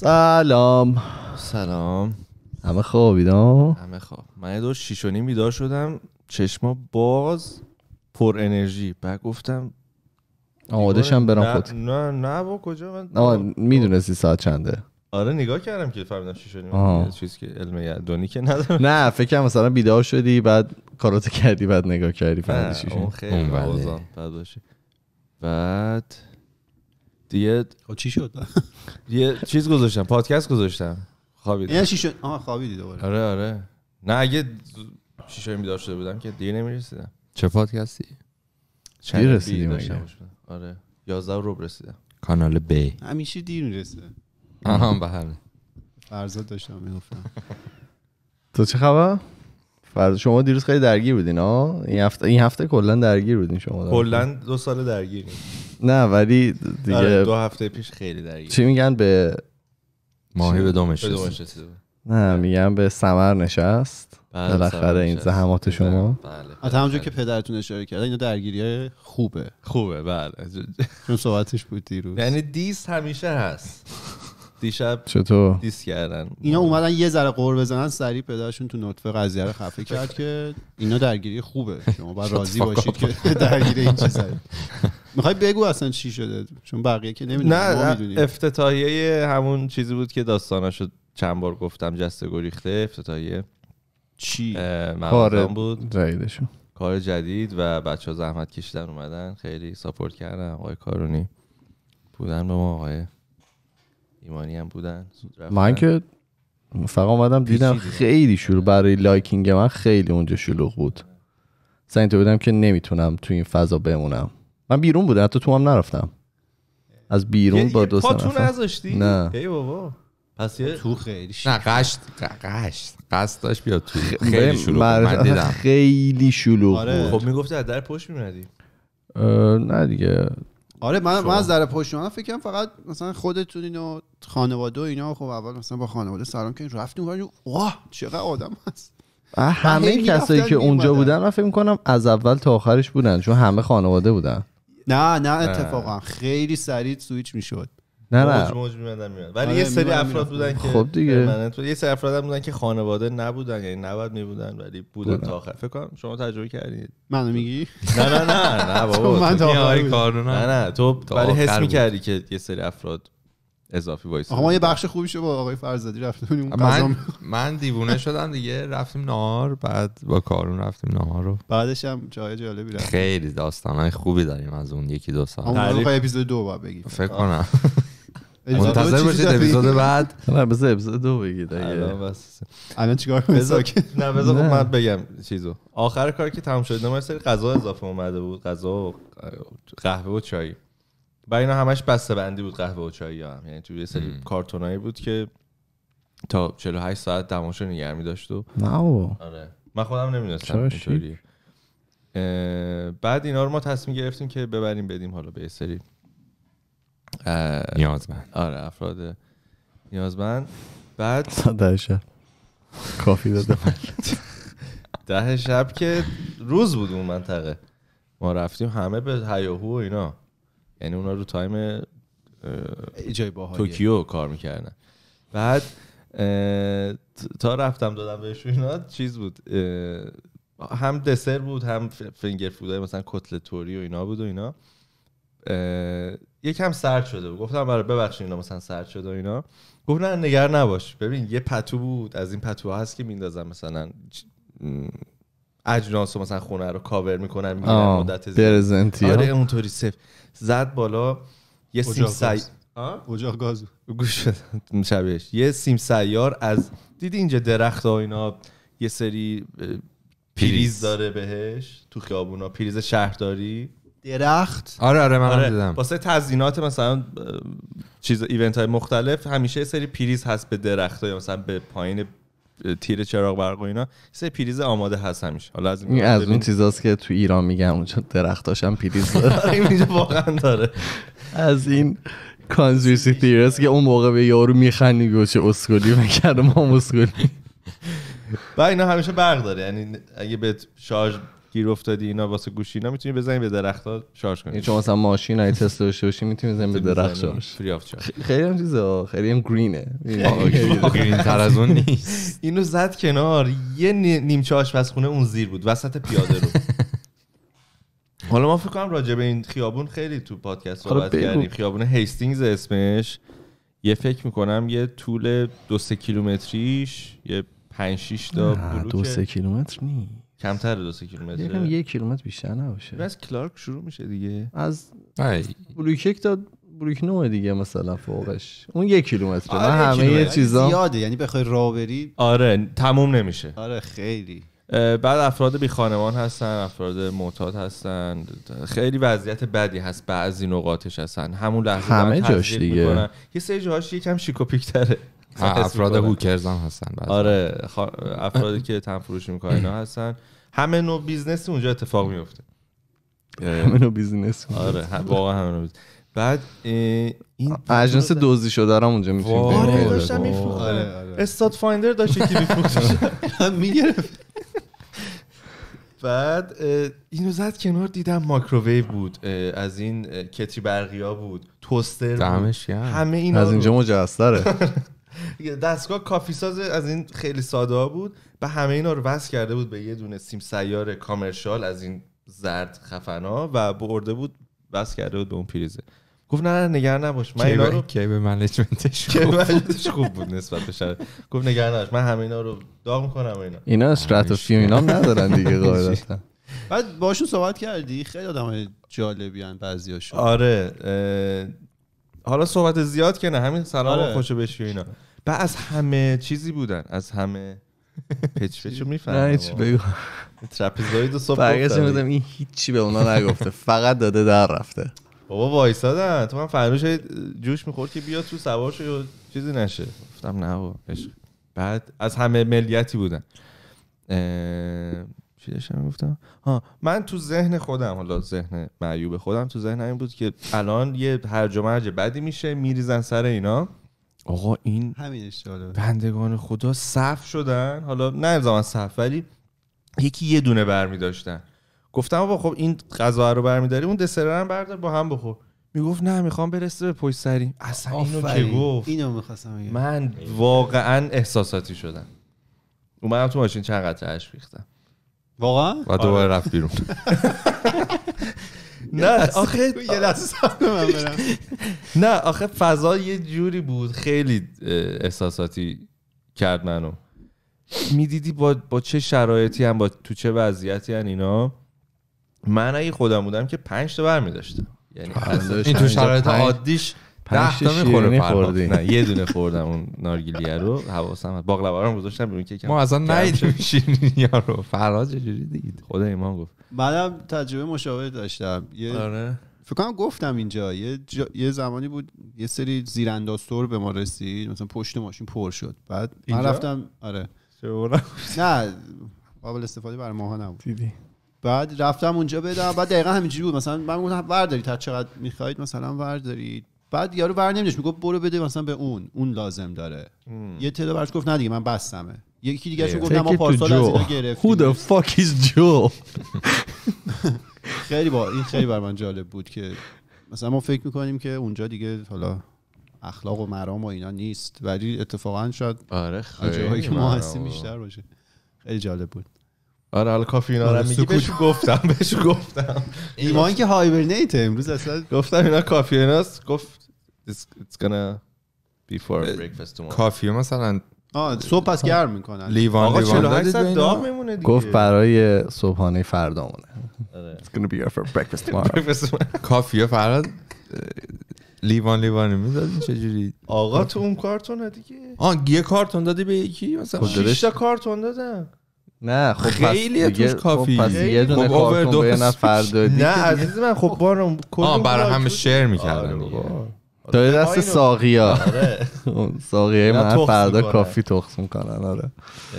سلام. سلام. همه خوابیدم همه خواب. من یه دو شیش و نیم بیدار شدم. چشما باز پر انرژی. بعد گفتم آمادشم برم نه خود نه نه با کجا؟ من آه می‌دونستی ساعت چنده. آره نگاه کردم که فهمیدم شیش و. نیم. چیز که علم یدونی که ندارم. نه فکرم مثلا بیدار شدی بعد کاراتو کردی بعد نگاه کردی فهمیدی چی اون شد. خیلی اون بله. باشه. بعد دیگه خب چی شد؟ یه چیز گذاشتم پادکست گذاشتم. خوابیدم. یعنی چی شد؟ آها خوابیدی دوباره. آره آره. نه اگه شیش و نیم بیدار شده بودم که دیگه نمی‌رسیدم. چه پادکستی؟ چند رسیدی بی مگه؟ داشتم گوش بدم. آره 11 و ربع رسیدم. کانال بی. همیشه دیر می‌رسه. آها بله. فرزاد داشتم می‌گفتم. تو چه خبر؟ فردا شما دیروز خیلی درگیر بودین ها این هفته این هفته کلا درگیر بودین شما. کلا دو سال درگیریم. نه ولی آره، دیگه دو هفته پیش خیلی درگیر چی میگن؟ به ماهی به دومش. نه میگن به سمر نشست. بله، بالاخره این. زحمات شما. بله. همونجور که پدرتون اشاره کرد اینا درگیری خوبه. خوبه بله. چون صحبتش بود دیروز. یعنی دیس همیشه هست. دیشب چطور؟ دیس کردن. اینا اومدن یه ذره قور بزنن سریع پدرشون تو نطفه قضیه رو خفه کرد که اینا درگیری خوبه. شما باید راضی باشید که درگیری این چیزا می‌خوای بگو اصلا چی شده؟ چون بقیه که نمی‌دونن ما نه افتتاحیه همون چیزی بود که داستاناشو چند بار گفتم جسته گریخته افتتاحیه. چی؟ کار بود. جدیدشون. کار جدید و بچه ها زحمت کشیدن اومدن. خیلی support کردن آقای کارونی. بودن به ما آقای ایمانی هم بودن. من که فقط اومدم دیدم. خیلی شلوغ برای liking من خیلی اونجا شلوغ بود. مثلا اینطور بودم که نمی‌تونم تو این فضا بمونم. من بیرون بودم حتی تو هم نرفتم. از بیرون یه- با دو سه تو نذاشتی؟ نه. ای بابا. پس یه تو خیلی نه قشت قشت. قصد داشت بیاد تو. خیلی. مرز- من دیدم. خیلی شلوغ آره. بود. خب می‌گفتی از در پشت میمدی نه دیگه. آره من, من. از در پشت من فکر کنم فقط مثلا خودتون و خانواده و اینا خب اول مثلا با خانواده سلام کنید رفتیم دیدیم، واه چقدر آدم هست. همه کسایی که اونجا. بودن من فکر می‌کنم از اول تا آخرش بودن چون همه خانواده بودن. نه نه. اتفاقا. خیلی سریع سویچ می‌شد. نه موج نه. موج میمدن میاد. ولی آره، یه سری افراد. بودن که خب دیگه. یه سری افراد هم بودن که خانواده نبودن یعنی نباید میبودن ولی بودن. تا آخر. فکر کنم شما تجربه کردید منو میگی؟ نه نه نه نه بابا. من تو- تا نه. نه تو ولی حس. می‌کردی که یه سری افراد اضافی وایس ما یه بخش خوبی شو با آقای فرزادی رفتیم غذا من من دیوونه شدم دیگه. رفتیم نهار بعد با کارون رفتیم نهار رو بعدش هم جای جالبی رفتیم. خیلی داستانهای خوبی داریم از اون یکی دو سال. اون تعریف- اپیزود دو باید بگی فکر کنم. منتظر باشید؟ اپیزود بعد نه بذار اپیزود دو بگید الان چیکار کنیم نه بذار خب. من بگم چیزو آخر کار که تمام شد ما یه سری غذا اضافه اومده بود غذا و قهوه و چای و اینا همش بسته بندی بود قهوه و چای هم یعنی تو یه سری کارتونایی بود که تا 48 ساعت دماشو نگه می داشت و نه بابا. آره من خودم نمی‌دونستم اینطوریه بعد اینا رو ما تصمیم گرفتیم که ببریم بدیم حالا به سری نیازمند. آره افراد نیازمند. بعد ده شب. کافی داده ده شب که روز بود اون منطقه. ما رفتیم همه به هیاهو و اینا. یعنی اونا رو تایم توکیو کار می‌کردن. بعد تا رفتم دادم بهش اینا چیز بود هم دسر بود هم فینگر فودای مثلا کتلت توری و اینا بود و اینا. یکم سرد شده بود. گفتم برای ببخشید اینا مثلا سرد شده و اینا. گفت نه نگر نباش. ببین یه پتو بود از این پتوها هست که میندازن مثلا اجناس رو مثلا خونه رو کاور می‌کنن می‌گیرن آه مدت زیاد. آره اونطوری صفر. زد بالا یه سیم گاز. اجاق گاز. گوش شبیهش. یه سیم سیار از دیدی اینجا درخت ها اینا یه سری پریز. داره بهش تو خیابونا. پریز شهرداری. درخت. آره آره من آره. دیدم. واسه تزیینات مثلا چیز ایونت های مختلف همیشه یه سری پریز هست به درخت یا مثلا به پایین تیر چراغ برق و اینا. سری پریز آماده هست همیشه. حالا از این از اون. چیزاست که تو ایران میگم اونجا درختاش هم پریز داره. این اینجا واقعا داره. از این conspiracy theories که اون موقع به یارو میخندی گفت چه اسکلی می‌کرده ما هم اسکلی. و اینا همیشه برق داره. یعنی اگه به شارژ گیر افتادی اینا واسه گوشی اینا می‌تونی بزنی به درختها شارژ کنی. چون مثلا ماشین های تسلا داشته باشی می‌تونی بزنی به درخت شارژ. خیلی هم چیزا خیلی هم گرینه گرین تر از اون نیست. اینو زد کنار. یه نی- نیمچه آشپزخونه اون زیر بود. وسط پیاده رو. حالا ما فکر کنم راجع به این خیابون خیلی تو پادکست صحبت. کردیم. خیابون هیستینگز اسمش. یه فکر می‌کنم یه طول دو سه کیلومتریش یه پنج شیش تا نه، دو. سه کیلومتر نی کمتر دو سه یکم کیلومتر یک کیلومتر بیشتر نباشه. از کلارک شروع میشه دیگه. از ای، بلوک یک تا بلوک نوع دیگه مثلا فوقش. اون یک کیلومتره آره، من همه کیلومتر. چیزا. زیاده یعنی بخوای راه بری. آره تموم نمیشه. آره خیلی. بعد افراد بی خانمان هستن افراد معتاد هستن. خیلی وضعیت بدی هست بعضی نقاطش هستن. همون لحظه همه جاش دیگه. می‌کنن. یه سری جاهاش یکم شیکوپیک تره. افراد هوکرز هم هستن بعضی. آره خا- افرادی که تن فروشی می‌کنن اینا هستن همه نوع business اونجا اتفاق میفته همه نوع business آره واقعا همه نوع business. بعد این اجناس دزدی شده رو اونجا می‌تونیم. آره داشتم. میفروختن آره، آره. stud finder داشت یکی میفروخت می‌گرفت بعد اینو زد کنار دیدم مایکروویو بود از این کتری برقی ها بود توستر بود. همه اینا از اینجا مجستره دستگاه کافی ساز از این خیلی ساده ها بود. و همه اینا رو وصل کرده بود به یه دونه سیم سیار کامرشال از این زرد خفنا و برده بود وصل کرده بود به اون پریزه گفت نه نه نگران نباش. من اینا رو کی به منیجمنتش خوب بود نسبت به شرط گفت نگران نباش من همه اینا رو داغ می‌کنم اینا. اینا استراتوفی و اینا هم ندارن دیگه قاعدتا. بعد باشون صحبت کردی؟ خیلی آدم جالبی هن بعضیاشون. آره حالا صحبت زیاد که نه همین سلام آره. خوشو بشی و اینا. بعد از همه چیزی بودن از همه پچ پچو نه می‌فهمم هیچ بگو. ترپیزوید و صبح برگشت گفتم. این هیچی به اونا نگفته. فقط داده در رفته. بابا وایسادن. تو من فرنوش جوش می‌خورد که بیا تو سوار شو چیزی نشه. گفتم نه بابا. بعد از همه ملیتی بودن. چی داشتم گفتم. ها من تو ذهن خودم حالا ذهن معیوب خودم تو ذهن این بود که الان یه هرج و مرج بدی میشه میریزن سر اینا. آقا این همینش جالبه بندگان خدا صف شدن. حالا نه الزاما صف ولی یکی یه دونه برمی داشتن. گفتم آقا خب این غذا رو برمیداری اون دسر هم بردار با هم بخور. می‌گفت نه می‌خوام برسه به پشت سری. اصلا اینو که. گفت؟ اینو می‌خواستم من واقعا احساساتی شدم. اومدم تو ماشین چند قطعه اش ریختم. واقعا؟ و دوباره رفت بیرون. نه آخه یه لحظه نه آخه فضا یه جوری بود خیلی احساساتی کرد منو. می‌دیدی با, با چه شرایطی هم با تو چه وضعیتی هم اینا؟ من اگه خودم بودم که پنج تا برمی داشتم یعنی این تو شرایط عادیش ده تا تا می‌خوره. خوردی. نه یه دونه خوردم اون نارگیلیه رو. حواسم هست. باقلوا رو گذاشتم بیرون که یکم ما اصلا. شیرینی ها رو. فرهاد چجوری دید خدا ایمان گفت. منم تجربه مشابه داشتم. یه آره. فکر کنم گفتم اینجا. یه, جا... یه زمانی بود یه سری زیراندازتور به ما رسید. مثلا پشت ماشین پر شد. بعد من؟ رفتم آره. نه قابل استفاده برای ماها نبود. دیدی. بعد رفتم اونجا بدم. بعد دقیقا همینجوری بود. مثلا من گفتم وردارید. هر چقدر می‌خواید مثلا وردارید. بعد یارو ور نمیداشت می‌گفت برو بده مثلا به اون اون لازم داره. یه تعداد برش گفت نه دیگه من بستمه. یکی دیگه گفت نه ما پارسال از. اینا Who گرفتیم the fuck is Joe? خیلی با این خیلی بر من جالب بود که مثلا ما فکر می‌کنیم که اونجا دیگه حالا اخلاق و مرام و اینا نیست ولی اتفاقا شاید آره جاهایی که ما. هستیم بیشتر باشه. خیلی جالب بود. آره حالا کافی اینا رو میگی بهش گفتم بهش گفتم. ایمان که هایبرنیت امروز اصلا گفتم اینا کافی ایناست گفت it's, it's gonna be for breakfast tomorrow. کافیه مثلا. آه صبح پس گرم می‌کنن. لیوان آقا لیوان. 48 دادید به ساعت؟ داغ میمونه دیگه. گفت برای صبحانه فردامونه. آره. It's gonna be for breakfast tomorrow. کافیه فرهاد اه، لیوان لیوانی می‌دادین چجوری؟ آقا تو اون کارتونه دیگه. آه یه کارتون دادی به یکی مثلا؟ خب داداش. شش تا کارتون دادم. نه خب دیگه توش کافی. خب پس یه دونه خب کارتون به نفر دادی نه عزیز من خب بارم آه برای همه. شیر می‌کردن آره. داره دست اینو- ساقیا آره. ساقیه نه، من فردا می‌کنن. کافی تخم کنن آره.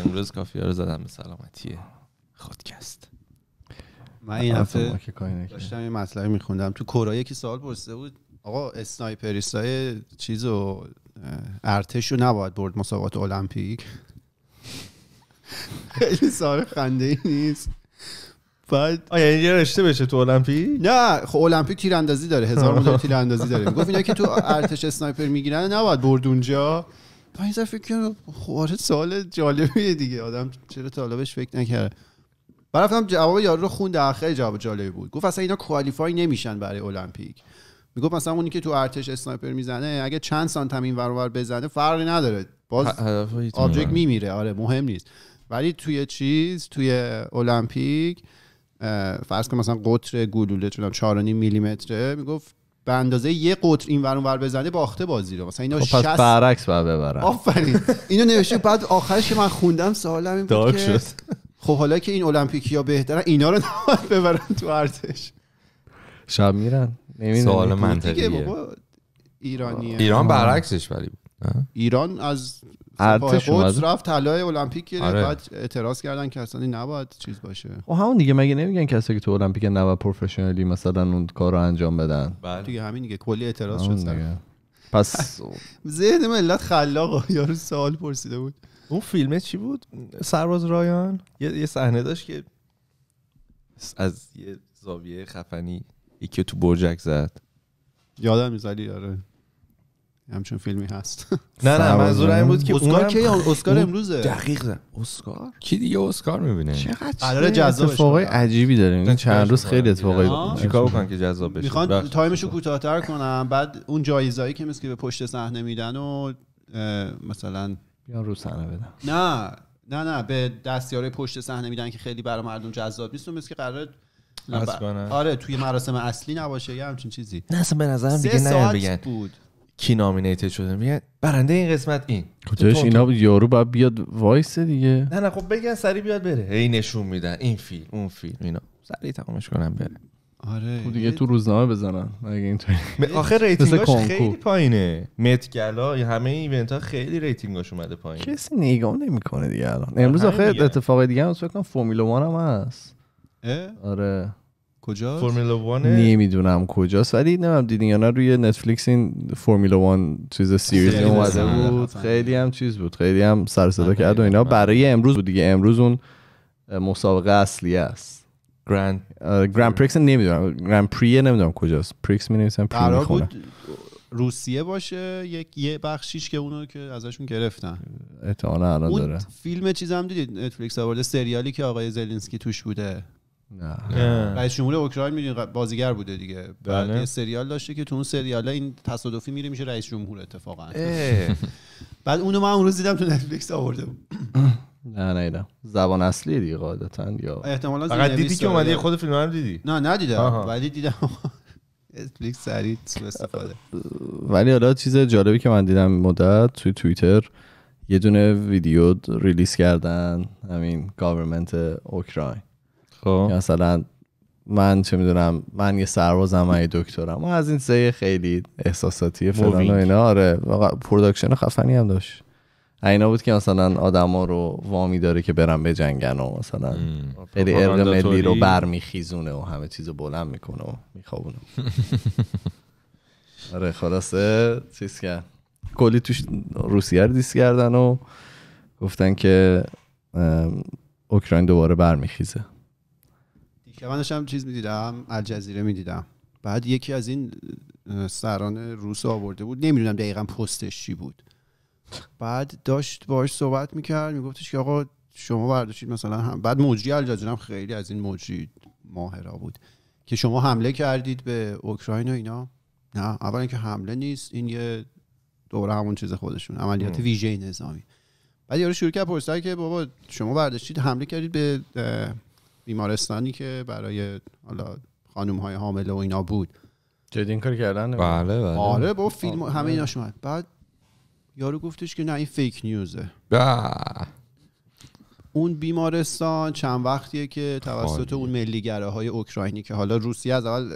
امروز coffee ها رو زدم به سلامتی خودکست. من این هفته. داشتم یه مطلبی میخوندم. تو Quora یکی سوال پرسیده بود. آقا sniperیستای چیز و ارتش رو نباید برد مسابقات المپیک؟ خیلی سوال خنده ای نیست. بعد آیا این یه رشته بشه تو المپیک نه خب المپیک تیراندازی داره هزار مدل تیراندازی داره. می‌گفت اینا که تو ارتش sniper می‌گیرن نباید برد اونجا من یه ذره فکر کردم خب آره سوال جالبیه دیگه. آدم چرا بهش فکر نکرده؟ رفتم جواب یارو رو خوندم خیلی جواب جالبی بود. گفت اصلا اینا qualify نمیشن برای المپیک می‌گفت مثلا اونی که تو ارتش sniper می‌زنه اگه چند سانتم این ور اون ور بزنه فرقی نداره. باز object میمیره. آره مهم نیست. ولی توی چیز توی المپیک فرض کن مثلا قطر گلوله چون 4.5 میلیمتره می‌گفت به اندازه یه قطر این ور اون ور بزنه باخته بازی رو. مثلا اینا خب پس 60 برعکس باید ببرن. آفرین. اینو نوشته بعد آخرش که من خوندم سوالم این بود که شد. خب حالا که این المپیکیا بهترن اینا رو نباید ببرن تو ارتش. شب میرن. نمی‌دونم. سوال منطقیه. بابا. ایرانیه. ایران برعکسش ولی بود؟ ایران از ارتش اومده؟ رفت طلای المپیک گرفت آره. بعد اعتراض کردن که اصلا نباید چیز باشه. خب همون دیگه مگه نمیگن کسی که تو المپیک نباید پروفشنالی مثلا اون کار رو انجام بدن؟ بله. دیگه همین دیگه کلی اعتراض شد سر. پس ذهن ملت خلاقه. یارو سوال پرسیده بود. اون فیلمه چی بود؟ سرباز رایان؟ یه صحنه داشت که از یه زاویه خفنی یکی تو برجک زد. یادم ولی آره. همچون فیلمی هست. نه نه سرباز منظور این بود که اسکار اونم کی اسکار امروزه. دقیق اسکار؟ کی دیگه اسکار می‌بینه؟ قرار جذابش اتفاقای. عجیبی داریم این چند روز خیلی اتفاقای. چیکار بکنن که جذاب بشه. می‌خوان. تایمشو کوتاه‌تر کنم. بعد اون جایزایی که مثل که به پشت صحنه میدن و مثلا بیان رو صحنه بدم. نه نه نه به دستیاره پشت صحنه میدن که خیلی برای مردم جذاب نیست و مثل که قرار. آره توی مراسم اصلی نباشه یه همچین چیزی. نه اصلا به نظرم دیگه نه بگن. بود. کی نامینیتد شده. میگن برنده این قسمت این. کجاش؟ تو- اینا یارو باید بیاد voice دیگه. نه نه خب بگن سری بیاد بره. هی نشون میدن. این فیلم اون فیلم. اینا. سری تمامش کنم بره. آره. خب دیگه تو روزنامه بزنن. اگه اینطوری. م- آخه ratingاش. خیلی پایینه. متگلا یا همه event ها خیلی ratingاش اومده پایین. کسی نگاه نمی‌کنه دیگه الان. امروز آخه میگم. اتفاق دیگه هم فکر کنم فرمولا 1 هم هست؟ آره. کجا فرمولا 1 نمی‌دونم کجاست ولی نمی‌دونم دیدین یا نه روی نتفلیکس این فرمولا 1 چیز series series اومده آره، بود. خیلی هم چیز بود خیلی هم سر صدا من کرد و اینا. من برای امروز بود دیگه. امروز اون مسابقه اصلی است. grand grand prix نمی‌دونم. grand prix نمی‌دونم کجاست. prix می نویسم prix بود روسیه باشه یک یه بخشیش که اونو که ازشون گرفتن. احتمالا الان داره. فیلم چیز هم دیدید نتفلیکس آورده سریالی که آقای زلنسکی توش بوده. نه. رئیس جمهور اوکراین می‌دونید بازیگر بوده دیگه. بعد بله. یه سریال داشته که تو اون سریال این تصادفی میره میشه رئیس جمهور اتفاقا. بعد اونو من اون روز دیدم تو نتفلیکس آورده بود. نه ندیدم زبان اصلی دیگه قاعدتا یا؟ احتمالاً فقط دیدی که. اومدی خود فیلم رو دیدی؟ نه ندیدم. ولی دیدم. نتفلیکس سریع استفاده. ولی حالا چیز جالبی که من دیدم مدت توی توییتر یه دونه ویدیو release کردن همین government اوکراین. خب. مثلا من چه می‌دونم من یه سربازم من یه دکترم. ما از این سه خیلی احساساتی فلان و. اینا آره. واقعا production خفنی هم داشت. اینا بود که مثلا آدما رو وامی داره که برن به جنگن و مثلا خیلی ارق ملی رو برمیخیزونه و همه چیز رو بلند می‌کنه و میخوابونه. آره خلاصه چیز کرد کلی توش روسیه رو دیس کردن و گفتن که اوکراین دوباره برمیخیزه. دیشب من داشتم چیز می‌دیدم الجزیره می‌دیدم. بعد یکی از این سران روس رو آورده بود. نمی‌دونم دقیقا پستش چی بود. بعد داشت باهاش صحبت می‌کرد. میگفتش که آقا شما برداشتید مثلا هم بعد مجری الجزیره هم خیلی از این مجری ماهرا بود که شما حمله کردید به اوکراین و اینا. نه اولا که حمله نیست. این یه دوره همون چیز خودشون عملیات. ویژه نظامی. بعد یارو شروع کرد پرسید که بابا شما برداشتید حمله کردید به بیمارستانی که برای حالا خانم های حامله و اینا بود. جدی این کار کردن بله بله. آره با فیلم آره. همه ایناش اومد. بعد یارو گفتش که نه این فیک نیوزه. به. اون بیمارستان چند وقتیه که توسط. اون ملیگره های اوکراینی که حالا روسیه از اول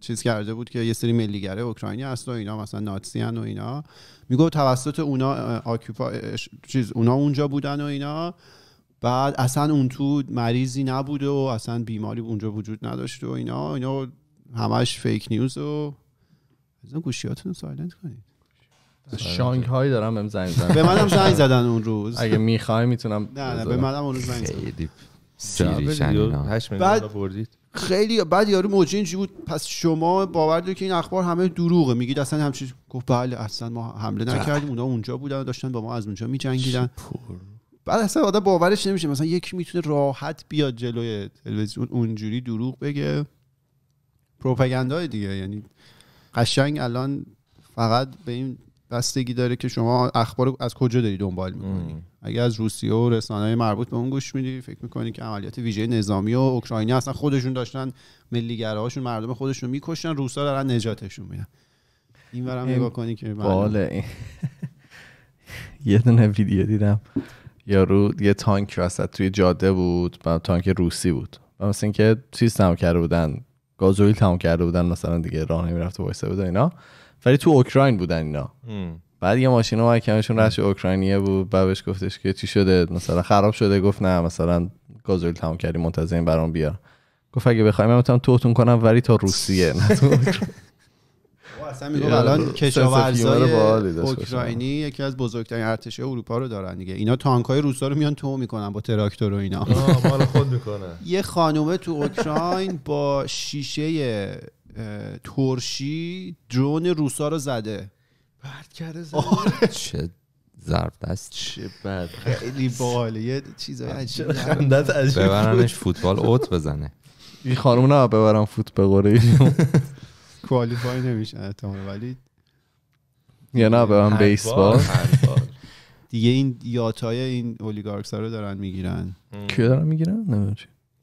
چیز کرده بود که یه سری ملیگره اوکراینی هست و اینا مثلا ناتسی و اینا. میگو توسط اونا آکوپا چیز اونا اونجا بودن و اینا. بعد اصلا اون تو مریضی نبوده و اصلا بیماری اونجا وجود نداشته و اینا. اینا همش fake news و بزن گوشیاتون رو silent کنید شانگهای دارم بهم زنگ زدن. به منم زنگ زدن اون روز. اگه می‌خوای می‌تونم نه نه به منم اون روز زنگ زدن. خیلی سیریشن اینا. 8 میلیون بعد- بردید. خیلی بعد یارو موجه اینجوری بود. پس شما باور دارید که این اخبار همه دروغه. میگید اصلا همچین گفت بله اصلا ما حمله نکردیم. اونا اونجا بودن و داشتن با ما از اونجا میجنگیدن. بعد اصلا آدم باورش نمیشه. مثلا یکی می‌تونه راحت بیاد جلوی تلویزیون اونجوری دروغ بگه. پروپاگاندا دیگه یعنی قشنگ الان فقط به این بستگی داره که شما اخبار از کجا داری دنبال می‌کنی. اگه از روسیه و رسانه‌های مربوط به اون گوش میدی فکر می‌کنی که عملیات ویژه نظامی و اوکراینی اصلا خودشون داشتن ملیگراهاشون مردم خودشون می‌کشن روسا دارن نجاتشون میدن. این برم نگاه کنی که. باله. یه دونه ویدیو دیدم. یارو یه تانک وسط توی جاده بود و تانک روسی بود. و مثل اینکه چیز تمام کرده بودن گازوئیل تمام کرده بودن مثلا دیگه راه نمی‌رفته وایسه بود و اینا. ولی تو اوکراین بودن اینا. ام. بعد یه ماشین اومد کمشون رش اوکراینیه بود. بعد بهش گفتش که چی شده؟ مثلا خراب شده. گفت نه مثلا گازوئیل تمام کردی منتظرین برام بیا گفت اگه بخوای من می‌تونم توتون کنم ولی تا روسیه. نه تو اصلا میگم یه الان کشاورزای اوکراینی یکی از بزرگترین ارتش اروپا رو دارن دیگه. اینا تانک های روسا رو میان تو می‌کنن با تراکتور و اینا. آه، مال خود می‌کنه. یه خانومه تو اوکراین با شیشه ترشی درون روسا رو زده. پرت کرده چه ضرب دست. چه بد. خیلی باحاله. یه چیزای. خندت عجیب. ببرنش فوتبال اوت بزنه. این خانم نه ببرم فوت به کوالیفای نمیشن احتمال ولی یا نه ببرم بیسبال. هندبال. دیگه این یاتای این اولیگارکس ها رو دارن می‌گیرن. ام. کیو دارم می‌گیرم نمی‌دونم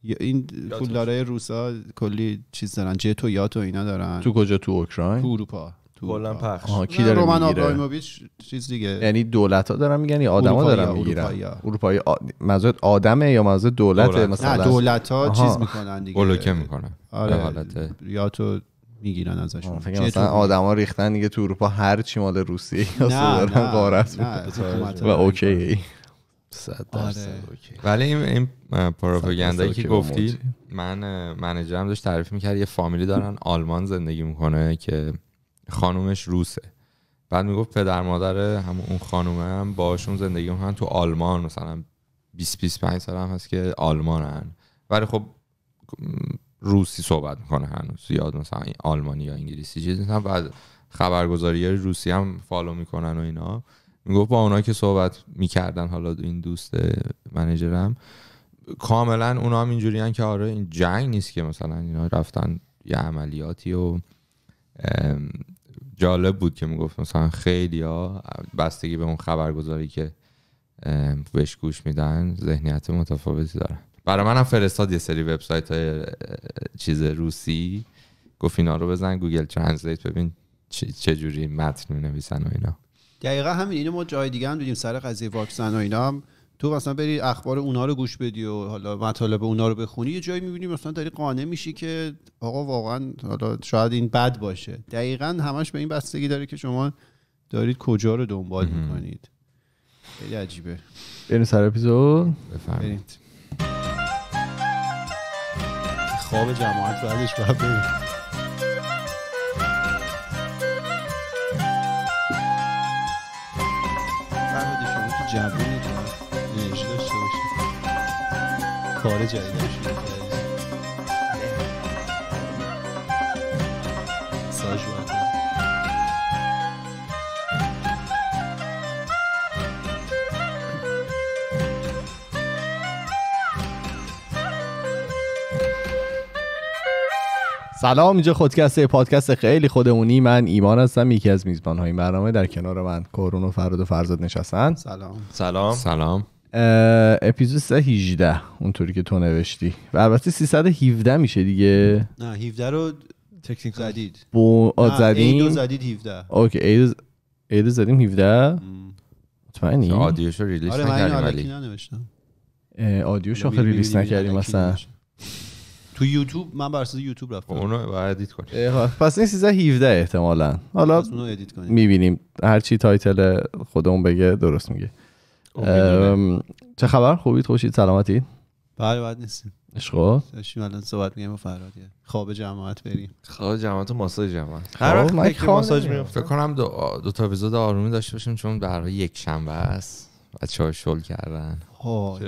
این یات پولدارای روسا کلی چیز دارن جت و یات و اینا دارن. تو کجا؟ تو تو اوکراین اروپا تو کلا اروپا. پخش. آها نه، کی داره رومن آبراموویچ چیز دیگه. یعنی دولت ها دارن میگن یا آدما دارن می‌گیرن. اروپایی آ... منظورت آدمه یا منظور دولت. مثلا؟ نه دولت ها. چیز می‌کنن دیگه. بلوکه می‌کنه آره به حالت. یاتو می‌گیرن کنم مثلا آدما ریختن دیگه تو اروپا هر چی مال روسیه یا نه دارن. حکومت و اوکی. صد آره. درصد اوکی. ولی این این پروپاگاندایی که صد گفتی من منیجرم داشت تعریف می‌کرد یه فامیلی دارن آلمان زندگی می‌کنه که خانومش روسه. بعد می‌گفت پدر مادر هم اون خانومه هم باشون زندگی می‌کنن تو آلمان. مثلا 20 25 سال هم هست که آلمانن. ولی خب روسی صحبت می‌کنه هنوز زیاد مثلا آلمانی یا انگلیسی چیزی نیست. بعد خبرگزاری روسی هم فالو می‌کنن و اینا می‌گفت با اونا که صحبت می‌کردن حالا این دوست منیجرم کاملا اونا هم اینجوری که آره این جنگ نیست که مثلا اینا رفتن یه عملیاتی و جالب بود که می‌گفت مثلا خیلی ها بستگی به اون خبرگزاری که بهش گوش میدن ذهنیت متفاوتی دارن برای منم فرستاد یه سری وبسایت های چیز روسی. گفت اینا رو بزن Google Translate ببین چه جوری متن می نویسن و اینا. دقیقا همین اینو ما جای دیگه هم دیدیم سر قضیه واکسن و اینا هم. تو مثلا بری اخبار اونا رو گوش بدی و حالا مطالب اونا رو بخونی یه جایی می‌بینی مثلا داری قانع میشی که آقا واقعا حالا شاید این بد باشه. دقیقا همش به این بستگی داره که شما دارید کجا رو دنبال. می‌کنید. خیلی عجیبه. بریم سر اپیزود. بفرمایید. خواب جماعت بعدش باید بریم. شما تو جوونی انرژی داشته باشید کار جدید شروع سلام اینجا خودکسته پادکست خیلی خودمونی. من ایمان هستم یکی از میزبان های برنامه. در کنار من کارون و فراد و فرزاد نشستن. سلام. سلام. سلام. اپیزود 318 اونطوری که تو نوشتی. و البته 317 میشه دیگه. نه 17 رو تکنیک زدید. با آد زدیم؟ زدید 17 اوکی عید عید زدیم 17 م. مطمئنی؟ آدیوشو ریلیز آره من اینو نکردیم ولی. آدیوش می‌بینی ریلیس نکردیم مثلا. تو یوتیوب من بر اساس یوتیوب رفتم. اونو باید ادیت کنی. اه، پس این 13 17 احتمالا. حالا اونو ادیت کنید می‌بینیم. هرچی تایتل خودمون بگه درست میگه. ام، چه خبر؟ خوبید؟ خوشید؟ سلامتی؟ بله بعد نیستیم. عشقا داشتیم الان صحبت میگیم با فراد یه خواب جماعت بریم. خواه جماعت و ماساژ جماعت. خب، هر وقت من ماساژ. میفته فکر کنم دو, دو تا اپیزود آرومی داشته باشیم چون در یک شنبه است. بچه ها شل کردن. ها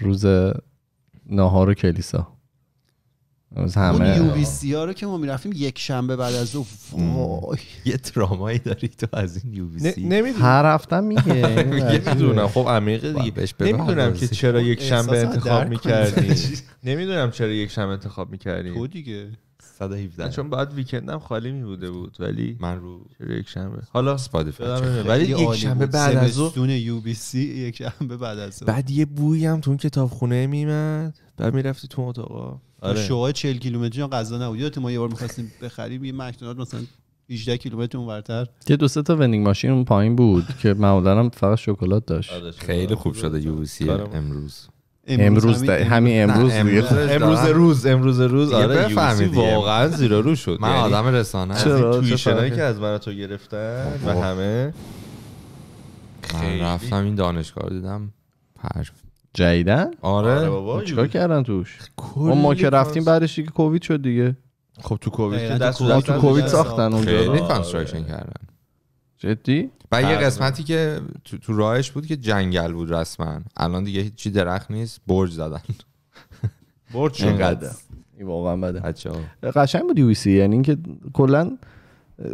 روز ناهار و کلیسا. اون همه یو بی سی ها رو که ما می‌رفتیم یک شنبه بعد از ظهر. وای یه ترامایی داری تو از این یو بی سی نمی‌دونم. هر هفته میگه. نمی‌دونم. خب عمیقه دیگه بهش نمی‌دونم که چرا یک شنبه انتخاب می‌کردی. نمی‌دونم چرا یک شنبه انتخاب می‌کردی. تو دیگه. 117 چون بعد ویکندم خالی میبوده بود ولی من رو چرا یک شنبه؟ حالا اسپاتیفای. ولی یک شنبه. بعد از زمستون یو بی سی یک شنبه بعد از بعد یه بویی هم تو اون کتابخونه میمد. بعد می‌رفتی تو اتاقا آره شوهای 40 کیلومتری غذا نبود یادت ما یه بار می‌خواستیم بخریم یه مکدونالد مثلا 18 کیلومتر اونورتر یه دو سه تا وندینگ ماشین اون پایین بود که معمولا هم فقط شکلات داشت آره، خیلی خوب شده یو سی. امروز امروز همین امروز امروز امروز روز امروز روز آره دیگه. واقعا زیرا رو شد من یعنی آدم رسانه چرا؟ تویشنایی؟ که از من تو گرفتن و. همه من خیلی. رفتم این دانشگاه رو دیدم پر جدیدن؟ آره. آره بابا. چیکار کردن توش؟ اون ما که. رفتیم بعدش دیگه کووید شد دیگه. خب تو کووید دست تو کووید. ساختن خیلی اونجا. آره. construction کردن. جدی؟ و یه تقریباً. قسمتی که تو, تو راهش بود که جنگل بود رسما. الان دیگه هیچی درخت نیست برج زدن. برد شد. این واقعا بده. قشنگ بود UBC یعنی اینکه کلا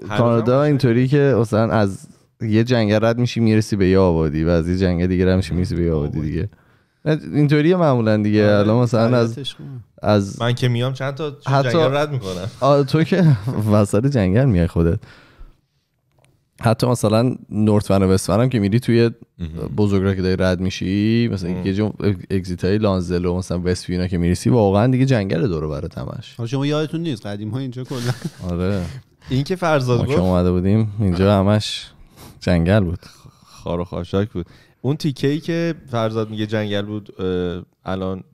کانادا. اینطوری که مثلا از یه جنگل رد میشی می‌رسی به یه آبادی و از یه جنگل دیگه رد میشی می‌رسی به یه آبادی دیگه. اینطوریه معمولا دیگه. آره، الان مثلا از. از من که میام چند تا حتی- جنگل رد می‌کنم. آه، تو که وسط جنگل میای خودت. حتی مثلا نورت و وست ون هم که میری توی بزرگ که داری رد میشی مثلا یه جو اگزیت های لانزل و مثلا وست وینا که می‌رسی واقعا دیگه جنگل دور برات همش حالا شما یادتون نیست قدیم ها اینجا کلا. آره. این که فرزاد ما که گفت اومده بودیم اینجا همش جنگل بود. خار و خاشاک بود. اون تیکه ای که فرزاد میگه جنگل بود الان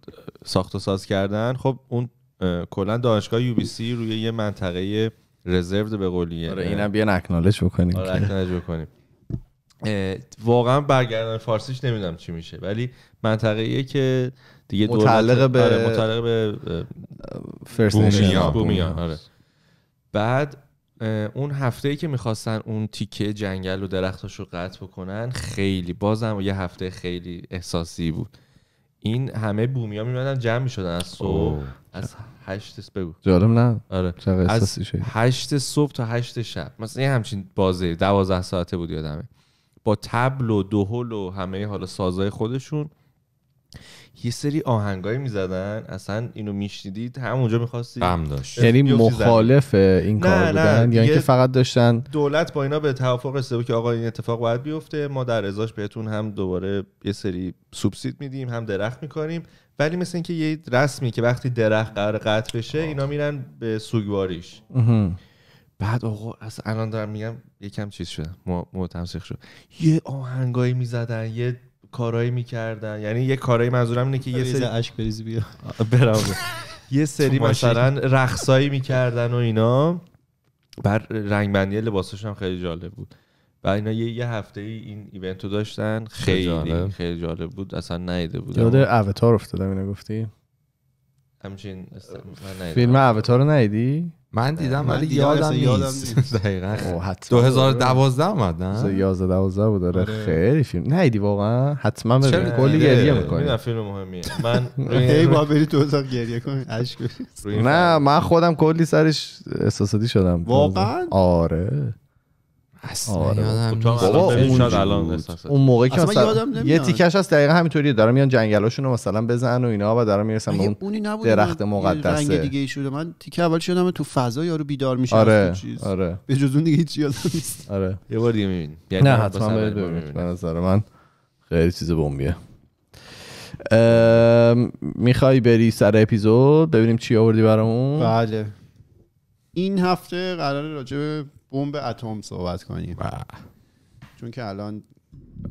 ساخت و ساز کردن خب اون کلا دانشگاه یو بی سی روی یه منطقه رزرو به قولیه. آره اینم بیا نکنالش بکنیم آره اکنالج بکنیم. واقعا برگردن فارسیش نمی‌دونم چی میشه ولی منطقه ایه که دیگه متعلق به- آره، متعلق به فرست بومیان. بومیان آره. بعد اون هفته ای که می‌خواستن اون تیکه جنگل و درختاش رو قطع بکنن خیلی بازم یه هفته خیلی احساسی بود. این همه بومیا میمدن جمع می‌شدن از صبح. از هشت بگو. جالب نه؟ آره. از هشت صبح تا هشت شب. مثلا یه همچین بازه دوازده ساعته بود یادمه. با تبل و دهل و همه حالا سازای خودشون یه سری آهنگایی می‌زدن. اصلا اینو میشنیدید؟ همونجا می‌خواستی؟ غم داشت. یعنی. مخالف این نه، کار نه، بودن؟ یا دیگه- اینکه فقط داشتن دولت با اینا به توافق رسیده بود که آقا این اتفاق باید بیفته. ما در ازاش بهتون هم دوباره یه سری سوبسید میدیم هم درخت می‌کنیم ولی مثل اینکه یه رسمی که وقتی درخت قرار قطع بشه اینا میرن به سوگواریش. بعد آقا از الان دارم میگم یکم چیز شد ما شد. یه آهنگایی می‌زدن یه کارایی می‌کردن. یعنی یه کارایی منظورم اینه که یه سری اشک بریزی بیا. برام یه سری. مثلا رقصایی می‌کردن و اینا. بر رنگبندی لباسش هم خیلی جالب بود. و اینا یه, یه هفته ای این ایونت رو داشتن. خیلی جالب. خیلی جالب بود. اصلا نیده بود یاد اوتار افتادم اینو گفتی؟ همچین من. فیلم اوتار رو ندیدی؟ من دیدم ولی یادم نیست. دقیقا. اوه، حتما 2012 اومد نه؟ 11 12 بود. آره آره. خیلی فیلم. ندیدی واقعا حتما ببین. کلی دیده؟ گریه می‌دونم می‌کنی. فیلم مهمیه. من هی با بری تو اتاق گریه کنی اشک نه من خودم کلی سرش احساساتی شدم. واقعا؟ آره. اصلا آره. یادم بابا، اون. الان اون موقع که مثلا یادم یه. تیکش از دقیقا همینطوریه دارم میان جنگلاشون رو مثلا بزن و اینا و دارم می‌رسن به اون درخت مقدسه. رنگ دیگه ای شده. من تیکه اول شدم تو فضا یارو بیدار میشه. آره چیز. آره. به جز اون دیگه هیچ یادم نیست. آره. یه بار دیگه می‌بینیم. نه حتما برید ببینید. به نظر من خیلی چیز بمبیه. می‌خوای بری سر اپیزود؟ ببینیم چی آوردی برامون؟ بله. این هفته قرار راجع به بمب اتم صحبت کنیم. چون که الان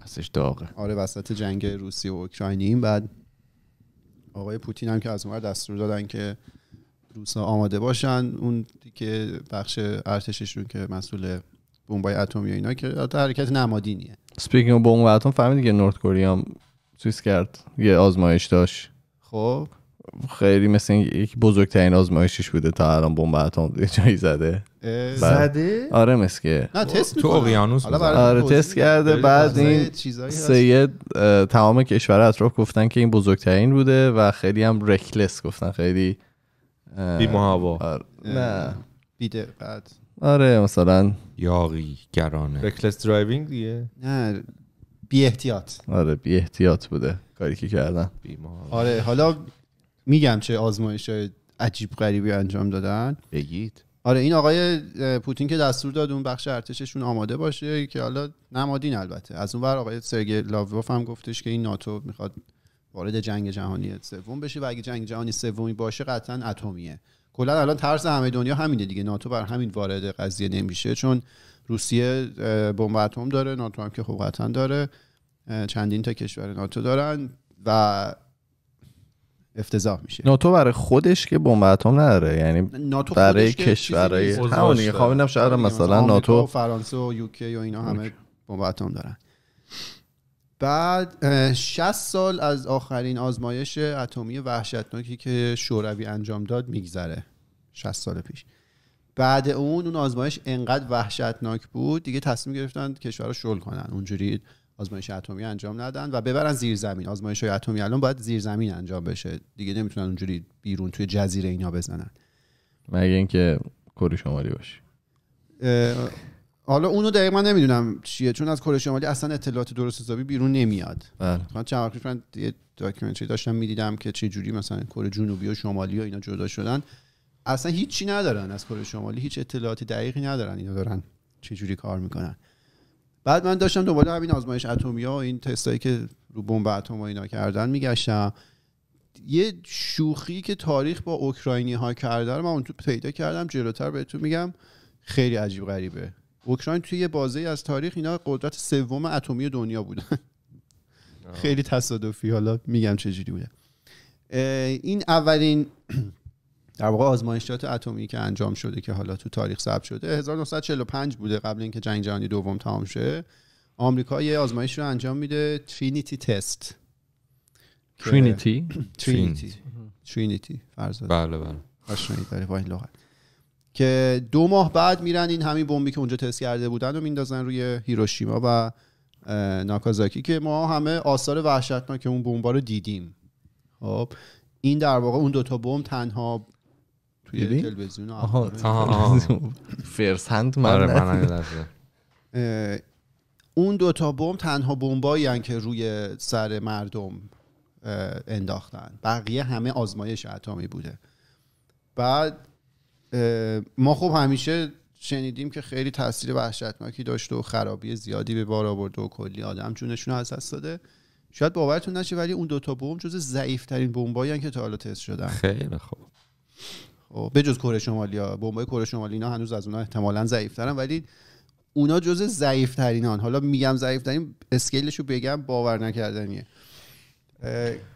بسش داغه. آره وسط جنگ روسیه و اوکراینیم بعد آقای پوتین هم که از اونور دستور دادن که روسا آماده باشن اون که بخش ارتششون که مسئول بمبای اتمی و اینا که حرکت نمادینیه. speaking بمب اتم فهمیدی که North کره هم کرد یه آزمایش داشت. خب. خیلی مثل یک بزرگترین آزمایشش بوده تا الان بمب اتم یه جایی زده. زده؟ آره مثل که. نه تست تو. اقیانوس آره تست کرده. بعد این. سید تمام کشور اطراف گفتن که این بزرگترین بوده و خیلی هم reckless گفتن خیلی بی محابا آره. نه. بیده بعد. آره مثلا یاقی گرانه reckless driving دیگه؟ نه بی احتیاط آره بی احتیاط بوده کاری که کردن. آره حالا میگم چه آزمایش عجیب غریبی انجام دادن. بگید. آره این آقای پوتین که دستور داد اون بخش ارتششون آماده باشه که حالا نمادین البته. از اون ور آقای سرگی لاوروف هم گفتش که این ناتو می‌خواد وارد جنگ جهانی سوم بشه و اگه جنگ جهانی سومی باشه قطعا اتمیه. کلا الان ترس همه دنیا همینه دیگه. ناتو بر همین وارد قضیه نمیشه چون روسیه بمب اتم داره ناتو هم که خب قطعا داره چندین تا کشور ناتو دارن و افتضاح میشه. ناتو برای خودش که بمب اتم نداره. یعنی ناتو برای کشورهای نیست. اوضاعش همون دیگه داره. خب اینم شاید آره مثلا ناتو و فرانسه و یوکی و اینا همه بمب اتم دارن. بعد اه، 60 سال از آخرین آزمایش اتمی وحشتناکی که شوروی انجام داد میگذره. 60 سال پیش. بعد اون اون آزمایش انقدر وحشتناک بود دیگه تصمیم گرفتن کشورها شل کنن. اونجوری آزمایش اتمی انجام ندن و ببرن زیر زمین. آزمایش های اتمی الان باید زیر زمین انجام بشه. دیگه نمی‌تونن اونجوری بیرون توی جزیره اینا بزنن. مگه اینکه کره شمالی باشی. اه، حالا اونو دقیقا نمی‌دونم چیه چون از کره شمالی اصلا اطلاعات درست حسابی بیرون نمیاد. بله. من چند وقت پیش من یه داکیومنتری داشتم می‌دیدم که چه جوری مثلا کره جنوبی و شمالی و اینا جدا شدن. اصلا هیچی ندارن از کره شمالی هیچ اطلاعات دقیقی ندارن اینا دارن چه جوری کار می‌کنن. بعد من داشتم دوباره همین آزمایش اتمی ها و این تستایی که رو بمب اتم و اینا کردن میگشتم. یه شوخی که تاریخ با اوکراینی ها کرده رو من اون تو پیدا کردم جلوتر بهتون میگم خیلی عجیب غریبه. اوکراین توی یه بازه از تاریخ اینا قدرت سوم اتمی دنیا بودن خیلی تصادفی. حالا میگم چجوری بوده. این اولین در واقع آزمایشات اتمی که انجام شده که حالا تو تاریخ ثبت شده 1945 بوده قبل اینکه جنگ جهانی دوم تمام شه. آمریکا یه آزمایش رو انجام میده ترینیتی تست ترینیتی ترینیتی ترینیتی فرزاد. بله بله. آشنایی داره با این لغت که دو ماه بعد میرن این همین بمبی که اونجا تست کرده بودن و میندازن روی هیروشیما و ناکازاکی که ما همه آثار وحشتناک اون بمبا رو دیدیم. خب این در واقع اون دوتا بمب تنها توی دیدی؟ تلویزیون آها آها. فرسند من آره اون دوتا بمب تنها بمبایی هن که روی سر مردم انداختن. بقیه همه آزمایش اتمی بوده. بعد ما خب همیشه شنیدیم که خیلی تاثیر وحشتناکی داشته و خرابی زیادی به بار آورده و کلی آدم جونشون رو از دست داده. شاید باورتون نشه ولی اون دوتا بمب جز ضعیف ترین بمبایی که تا حالا تست شدن. خیلی خوب. خب بجز کره شمالی ها بمبای کره شمالی اینا هنوز از اونها احتمالاً ضعیفترن. ولی اونا جز ضعیف ترینان حالا میگم ضعیف ترین scale ش رو بگم باور نکردنیه.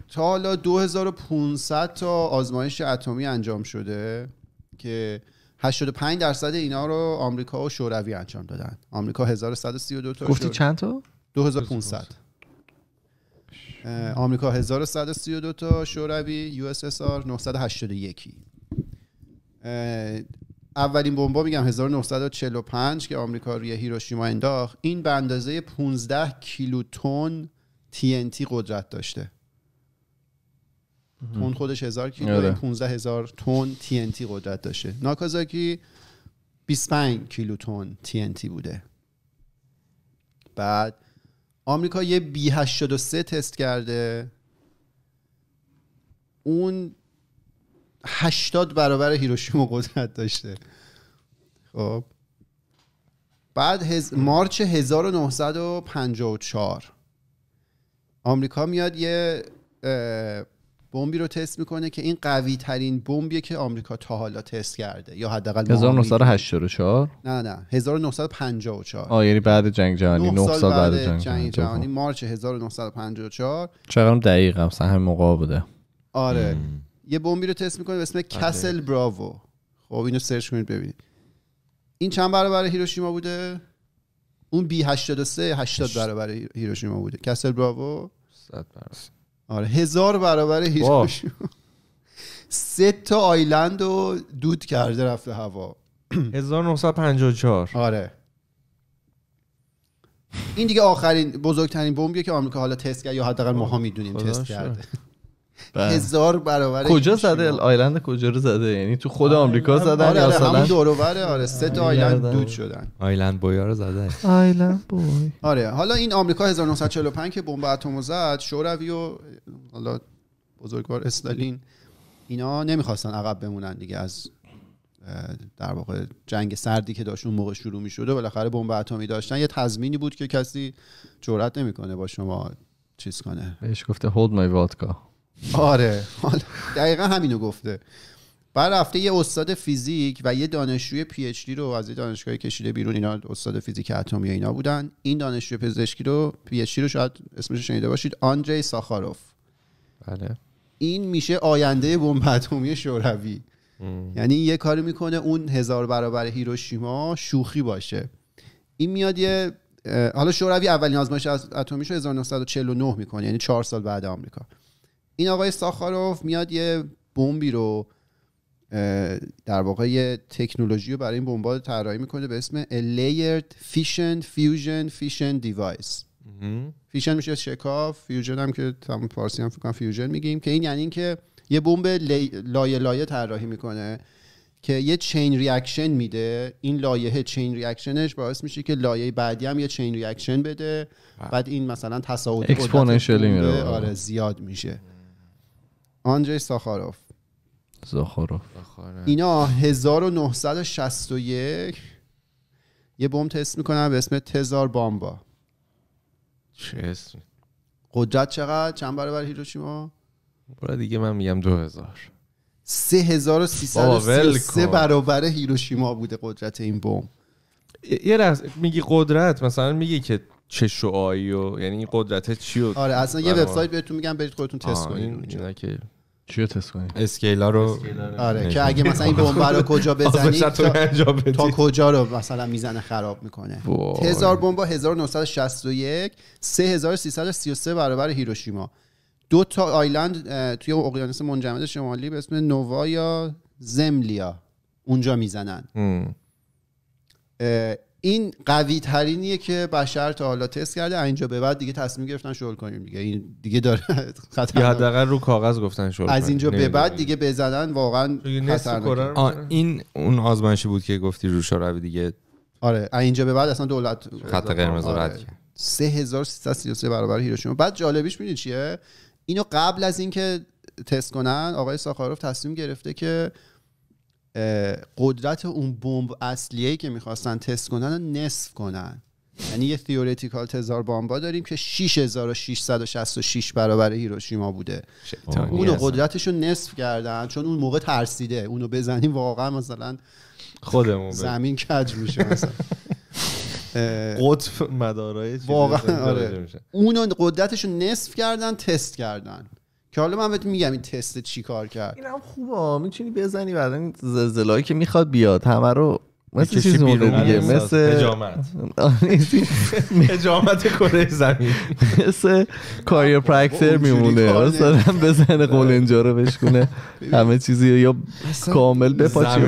تا حالا 2500 تا آزمایش اتمی انجام شده که 85 درصد اینا رو آمریکا و شوروی انجام دادن. آمریکا 1132 تا گفتی چند تا؟ 2500 اه، آمریکا 1132 تا شوروی USSR 981 اه، اولین بمبا میگم 1945 که آمریکا روی هیروشیما انداخت این به اندازه 15 کیلوتن TNT قدرت داشته. تون خودش هزار کیلو آره. این 15 هزار تن TNT قدرت داشته. ناکازاکی 25 کیلوتن TNT بوده. بعد آمریکا یه بی 83 تست کرده. اون 80 برابر هیروشیما قدرت داشته. خب. بعد هز... مارچ 1954 آمریکا میاد یه بمبی رو تست می‌کنه که این قوی ترین بمبیه که آمریکا تا حالا تست کرده. یا حداقل ما می‌دونیم. 1984 نه نه 1954 آه یعنی بعد جنگ جهانی 9 سال بعد جنگ جنگ جهانی. مارچ 1954 چقدر دقیق هم همین موقع بوده. آره. مم. یه بمبی رو تست می‌کنه به اسم کسل براوو خب اینو سرچ کنید ببینید. این چند برابر هیروشیما بوده؟ اون بی 83 80 برابر هیروشیما بوده. کسل براوو صد برابر. آره هزار برابر هیروشیما. سه تا آیلند رو دود کرده رفته هوا. 1954 آره. این دیگه آخرین بزرگترین بمبیه که آمریکا حالا تست کرد یا حداقل ماها می‌دونیم تست. کرده. هزار برابر کجا. زده؟ آیلند کجا رو زده؟ یعنی تو خود آمریکا زدن آره یا آره همون مثلا دور و بره آره سه تا آیلند. دود شدن. آیلند بویا رو زده. آیلند بوی آره حالا این آمریکا 1945 که بمب اتم زد شوروی و حالا بزرگوار استالین اینا نمی‌خواستن عقب بمونن دیگه از در واقع جنگ سردی که داشت اون موقع شروع می‌شد و بالاخره بمب اتمی داشتن. یه تضمینی بود که کسی جرئت نمی‌کنه با شما چیز کنه. بهش گفته hold my vodka. آره. حالا دقیقا همینو گفته. بعد رفته یه استاد فیزیک و یه دانشجوی PhD رو از یه دانشگاه کشیده بیرون. اینا استاد فیزیک اتمی اینا بودن. این دانشجوی پزشکی رو PhD رو شاید اسمش شنیده باشید. آندری ساخاروف. بله. این میشه آینده بمب اتمی شوروی. یعنی یه کاری می‌کنه اون هزار برابر هیروشیما شوخی باشه. این میاد یه حالا شوروی اولین آزمایش اتمیش رو 1949 می‌کنه. یعنی چهار سال بعد آمریکا. این آقای ساخاروف میاد یه بمبی رو در واقع یه تکنولوژی رو برای این بمبا طراحی می‌کنه به اسم A Layered Fission Fusion Fission Device. fission میشه شکاف fusion هم که تمام فارسی هم فکر fusion میگیم که این یعنی این که یه بمب لایه لایه طراحی می‌کنه که یه chain reaction میده. این لایه chain reaction ش باعث میشه که لایه بعدی هم یه chain reaction بده. بعد این مثلا تصاعد Exponentially میره. آره زیاد میشه. آندری ساخاروف. زاخاروف اینا 1961 یه بمب تست می‌کنن به اسم تزار بامبا. چه اسمی قدرت چقدر؟ چند برابر هیروشیما؟ برای دیگه من میگم 2000 بابا، ول 3333 کن. برابر هیروشیما بوده قدرت این بمب. یه- لحظه میگی قدرت؟ مثلا میگی که چه شعایی و یعنی این قدرت چی و آره اصلا یه. وبسایت بهتون میگم برید خودتون تست کنید. اینا که چی رو تست کنیم اسکیلا رو آره که اگه مثلا این بمب رو کجا آزمایشتون تا, تا کجا رو مثلا می‌زنه خراب می‌کنه. وای. تزار بمب 1961 3333 برابر هیروشیما. دو تا آیلند توی اقیانوس منجمد شمالی به اسم نووا یا زملیا. اونجا می‌زنن. این قوی ترینیه که بشر تا حالا تست کرده اینجا به بعد دیگه تصمیم گرفتن شغل کنیم دیگه. این دیگه داره یا خطرناک حداقل رو کاغذ گفتن شد از اینجا به بعد دیگه بزنن واقعا خطرناکه. آه، این اون آزمایشی بود که گفتی رو شوروی دیگه. آره از اینجا به بعد اصلا دولت خط قرمز رو آره. رد کرد 3333 برابر هیروشیما. بعد جالبیش می‌دونی چیه؟ اینو قبل از اینکه تست کنن آقای ساخاروف تصمیم گرفته که قدرت اون بمب اصلیه که می‌خواستن تست کنن رو نصف کنن. یعنی یه تیوریتیکال تزار بامبا داریم که 6666 برابر هیروشیما بوده. اونو. قدرتش رو نصف کردن چون اون موقع ترسیده. اونو بزنیم واقعا مثلا خودمون زمین کج میشه مثلا. قطب مدارای واقعا، آره. اونو قدرتش رو نصف کردن تست کردن. که حالا من بهتون میگم این تست چی کار کرد. این هم خوبه. می‌تونی بزنی بعد این زلزله‌ای که می‌خواد بیاد. همه رو مثل چیز. دیگه. آره، مثل حجامت. آره، حجامت کره زمین. مثل کاریوپرکتر میمونه. مثلا بزنه قولنجا رو بشکنه همه چیزی یا کامل بپاچه.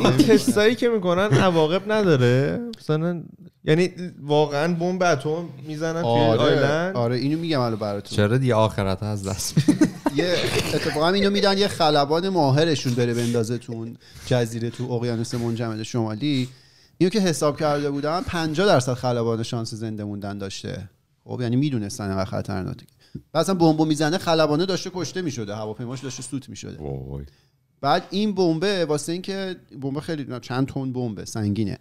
این تستایی که می‌کنن عواقب نداره. مثلا یعنی واقعا بمب اتم می‌زنن توی آره آیلند؟ آره اینو میگم الان براتون. چرا دیگه آخرت از دست؟ یه اتفاقا اینو میدن یه خلبان ماهرشون بره بندازه تو جزیره تو اقیانوس منجمد شمالی. اینو که حساب کرده بودن 50 درصد خلبان شانس زنده موندن داشته. خب یعنی می‌دونستن و اصلا بمبو می‌زنه خلبانه داشته کشته می‌شده هواپیماش داشته سوت می‌شده. وای. بعد این بمبه واسه اینکه بمب خیلی چند تن بمبه سنگینه.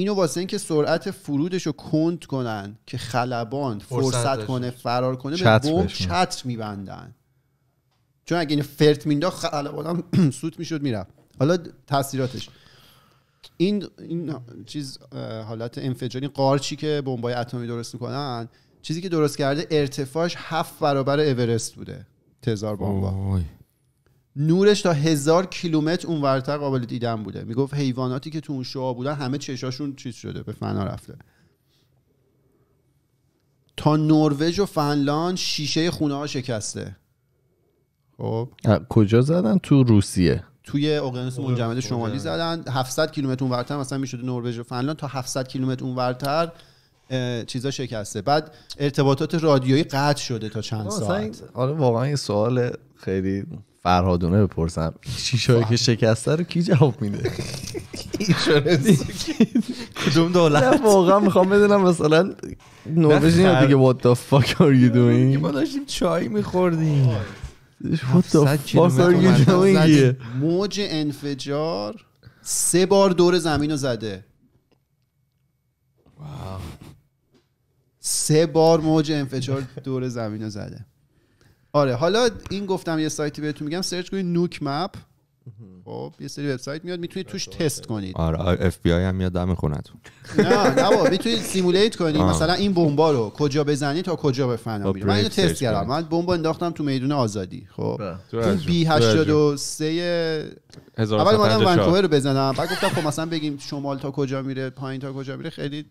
اینو واسه اینکه سرعت فرودش رو کند کنن که خلبان فرصت, کنه فرار کنه به بمب. چتر میبندن. چون اگه این فرت مینداخت خلبان هم سوت می‌شد می‌رفت. حالا تاثیراتش. این این چیز حالت انفجاری قارچی که بمبای اتمی درست می‌کنن چیزی که درست کرده ارتفاعش هفت برابر اورست بوده. تزار بمبا. نورش تا هزار کیلومتر اونورتر قابل دیدن بوده. می‌گفت حیواناتی که تو اون شعاع بودن همه چشاشون چیز شده به فنا رفته. تا نروژ و فنلاند شیشه خونه ها شکسته. خب. کجا زدن؟ تو روسیه. توی اقیانوس منجمد شمالی زدن. 700 کیلومتر اونورتر مثلا می‌شد نروژ و فنلاند. تا 700 کیلومتر اونورتر اه، چیزا شکسته. بعد ارتباطات رادیویی قطع شده تا چند این- ساعت. آره واقعا یه سوال خیلی فرهادونه بپرسم. شیشایی که شکسته رو کی جواب میده؟ کدوم دولت؟ نه واقعا می‌خوام بدونم مثلا نروژ نه، دیگه what the fuck are you doing ما داشتیم چای میخوردیم. What the 700 fuck are you doing. موج انفجار سه بار دور زمین رو زده. سه بار موج انفجار دور زمین رو زده. آره حالا این گفتم یه سایتی بهتون میگم سرچ کنید نوک مپ. خب یه سری وبسایت میاد می‌تونید توش تست کنید. آره اف بی آی هم میاد دم خونتون. نه نه بابا می‌تونید سیمولیت کنید. مثلا این بمبا رو کجا بزنی تا کجا به فنا با میره من اینو تست کردم. من بمب انداختم تو میدون آزادی. خب تو اون بی جون. تو از جون. 83 اول 1054. ونکوور رو بزنم. بعد گفتم خب مثلا بگیم شمال تا کجا میره پایین تا کجا میره خیلی.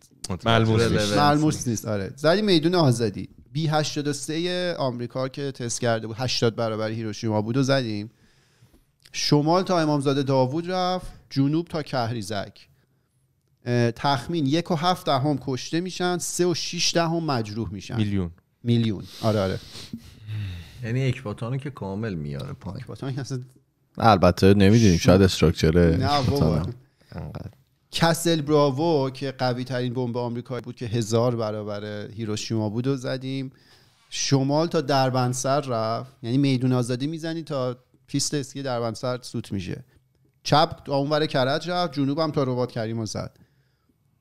ملموس نیست آره. زدی میدون آزادی. بی 83 آمریکا که تست کرده بود 80 برابر هیروشیما بود و زدیم. شمال تا امامزاده داوود رفت جنوب تا کهریزک. تخمین یک و هفت دهم کشته میشن سه و شیش دهم مجروح میشن. میلیون. میلیون. آره آره. یعنی اکباتانو که کامل میاره پایین. تو این اصلا- البته نمی‌دونیم شاید استراکچر نه بابا. اکباتانو. کسل براوو که قوی ترین بمب آمریکایی بود که هزار برابر هیروشیما بود و زدیم. شمال تا دربندسر رفت. یعنی میدون آزادی می‌زنی تا پیست اسکی دربندسر سوت میشه. چپ تا اونور کرج رفت جنوب هم تا رباط کریم رو زد.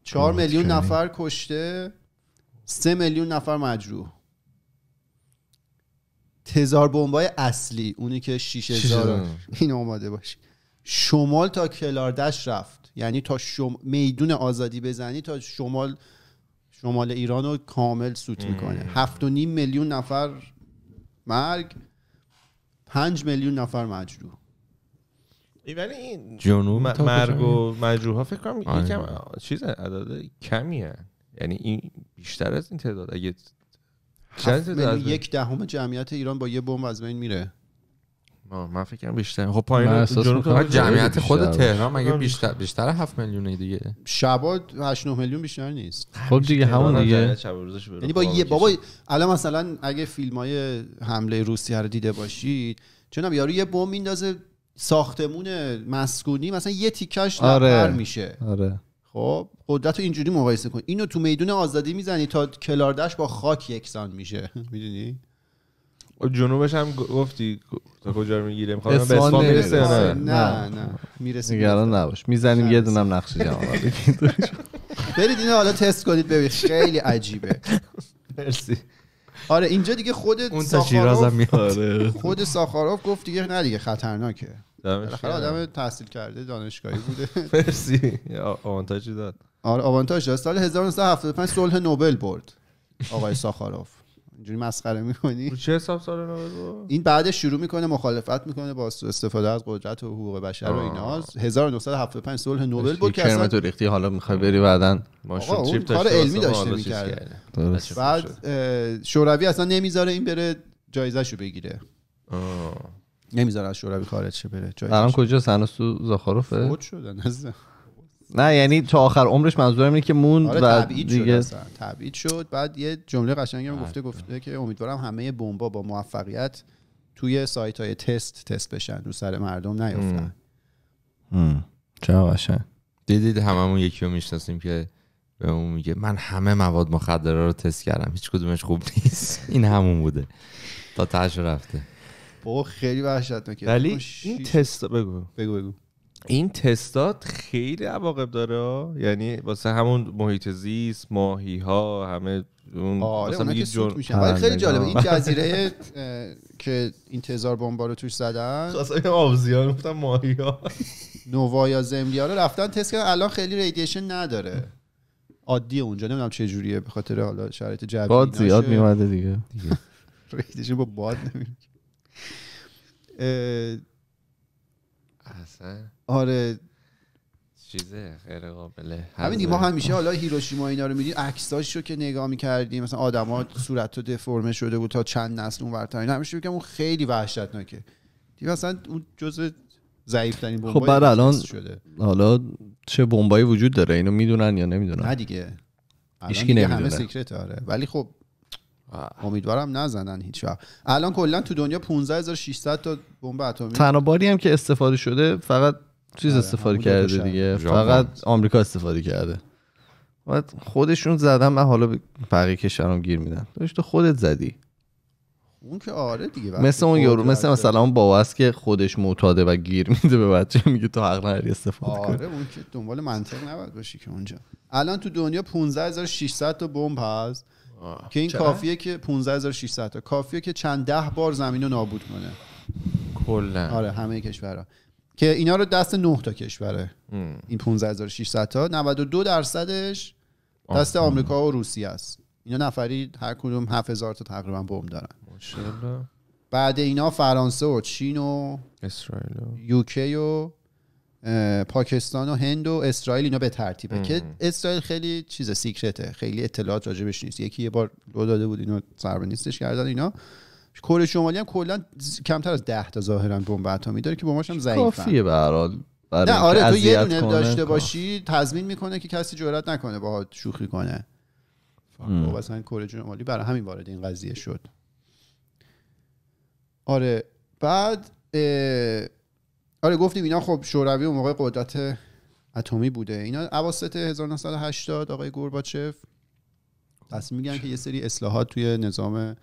چهار میلیون. نفر کشته سه میلیون نفر مجروح. تزار بمبای اصلی اونی که 6000 این آماده باشی شمال تا کلاردش رفت. یعنی تا شم... میدون آزادی بزنی تا شمال شمال ایران رو کامل سوت می‌کنه. هفت و نیم میلیون نفر مرگ پنج میلیون نفر مجروح. ولی این جنوب مرگ و مجروح ها فکر کنم آره. یکم چیز عدد کمیه یعنی این بیشتر از این تعداد. اگه یک دهم جمعیت ایران با یه بمب از بین میره. من فکر کنم بیشتر. خب پایین جمعیت خود. تهران مگه بیشتر بیشتر. 7 میلیونه دیگه؟ شبا 8 9 میلیون بیشتر نیست. خب دیگه همون دیگه. یعنی با یه بابا الان مثلا اگه فیلم های حمله روسیه رو دیده باشید چون یارو یه بمب میندازه ساختمون مسکونی مثلا یه تیکش آره. میشه. آره. خب قدرت رو اینجوری مقایسه کن. اینو تو میدون آزادی می‌زنی تا کلاردش با خاک یکسان میشه. می‌دونی؟ جنوبش هم گفتی تا کجا رو می‌گیره می‌خوام به نمی‌رسه. می‌رسه نه نه نه. نه. می‌رسه. نگران نباش. می‌زنیم یه دونم نقش جمع برید اینو حالا تست کنید ببینید. خیلی عجیبه. مرسی. آره اینجا دیگه خود اون ساخاروف میاد خود ساخاروف گفت دیگه نه دیگه خطرناکه. بالاخره. آدم تحصیل کرده دانشگاهی بوده. مرسی. آوانتاژی داد. آره آوانتاژ داشت سال 1975 صلح نوبل برد. آقای ساخاروف. اینجوری مسخره می‌کنی رو چه حساب سال؟ این بعدش شروع می‌کنه مخالفت می‌کنه با استفاده از قدرت و حقوق بشر و اینا 1975 صلح نوبل بود که کرمت اصلا و ریختی حالا می‌خوای بری بعدن ما آقا، شد اون چیپ کار علمی داشته. درست. بعد شوروی اصلا نمی‌ذاره این بره جایزهشو بگیره. نمی‌ذاره از شوروی خارج شه بره الان کجا هنوز تو زاخاروفه فوت شدن. نه یعنی تا آخر عمرش منظورم اینه که موند آره و تبعید شد دیگه. اصلا. تبعید شد بعد یه جمله قشنگی هم گفته گفته که امیدوارم همه بمبا با موفقیت توی سایت های تست تست بشن رو سر مردم نیفتن. چه قشنگ؟ دیدید هممون یکی رو می‌شناسیم که به اون میگه من همه مواد مخدره رو تست کردم هیچ کدومش خوب نیست. این همون بوده. تا تهش رفته. بابا خیلی وحشتناکه. ولی این تست بگو. بگو بگو. این تستات خیلی عواقب داره. یعنی واسه همون محیط زیست ماهی ها همه اون آره سوت جن... میشن. ولی خیلی. جالبه. این جزیره که این تزار بمبا رو توش زدن. خواستم آبزیان گفتم ماهی ها نووا یا زمبیا رو رفتن تست کردن. الان خیلی ریدیشن نداره. عادیه اونجا. نمی‌دونم چه جوریه به خاطر حالا شرایط جوی باد. زیاد میومده دیگه. ریدیشن با باد نمیاد اصلا آره. چیزه غیر قابله همین دیگه ما همیشه حالا هیروشیما اینا رو میدیم عکساشو که نگاه می‌کردیم مثلا آدما صورت تو دفرمه شده بود تا چند نسل اون ورتر اینا همیشه میگم اون خیلی وحشتناکه. دیگه مثلا اون جزء ضعیف ترین خب بعد الان شده. حالا چه بمبایی وجود داره؟ اینو می‌دونن یا نه نمی‌دونن دیگه. الان هیچکی دیگه همه نمی‌دونه. سیکرت آره. ولی خب امیدوارم نزنن هیچ وقت. الان کلا تو دنیا 15600 تا بمب اتمی. تنها باری هم که استفاده شده فقط چیز آره، استفاده کرده. دیگه. فقط آمریکا استفاده کرده. بعد خودشون زدن من حالا به بقیه کشورام گیر میدن. داشت تو خودت زدی. اون که آره دیگه مثل اون یارو قدرت مثل. مثلا اون بابا است که خودش معتاده و گیر میده به بچه میگه تو حق نداری استفاده کن آره اون که دنبال منطق نباید باشی که اونجا. الان تو دنیا 15600 تا بمب هست. که این کافیه که 15600 تا. کافیه که چند ده بار زمین رو نابود کنه. کلا. آره همه کشورها. که اینا رو دست 9 تا کشوره. این 15600 تا. 92 درصدش دست آمریکا و روسیه است. اینا نفری هر کدوم 7000 تا تقریبا بمب دارن. ماشاءالله. بعد اینا فرانسه و چین و اسرائیل یوکی و پاکستان و هند و اسرائیل اینا به ترتیبه. که اسرائیل خیلی چیز سیکرته. خیلی اطلاعات راجبش نیست. یکی یه بار لو داده بود اینو ضربه نیستش کردن اینا. کره شمالی هم کلا کمتر از 10 تا ظاهرا بمب اتمی داره که بمباش هم ضعیفن. کافیه به هر نه آره تو یه دونه. داشته باشی تضمین می‌کنه که کسی جرئت نکنه باهات شوخی کنه. خب مثلا کره شمالی برای همین وارد این قضیه شد. آره بعد آره گفتیم اینا خب شوروی اون موقع قدرت اتمی بوده. اینا اواسط 1980 آقای گورباچف. تصمیم میگن که یه سری اصلاحات توی نظام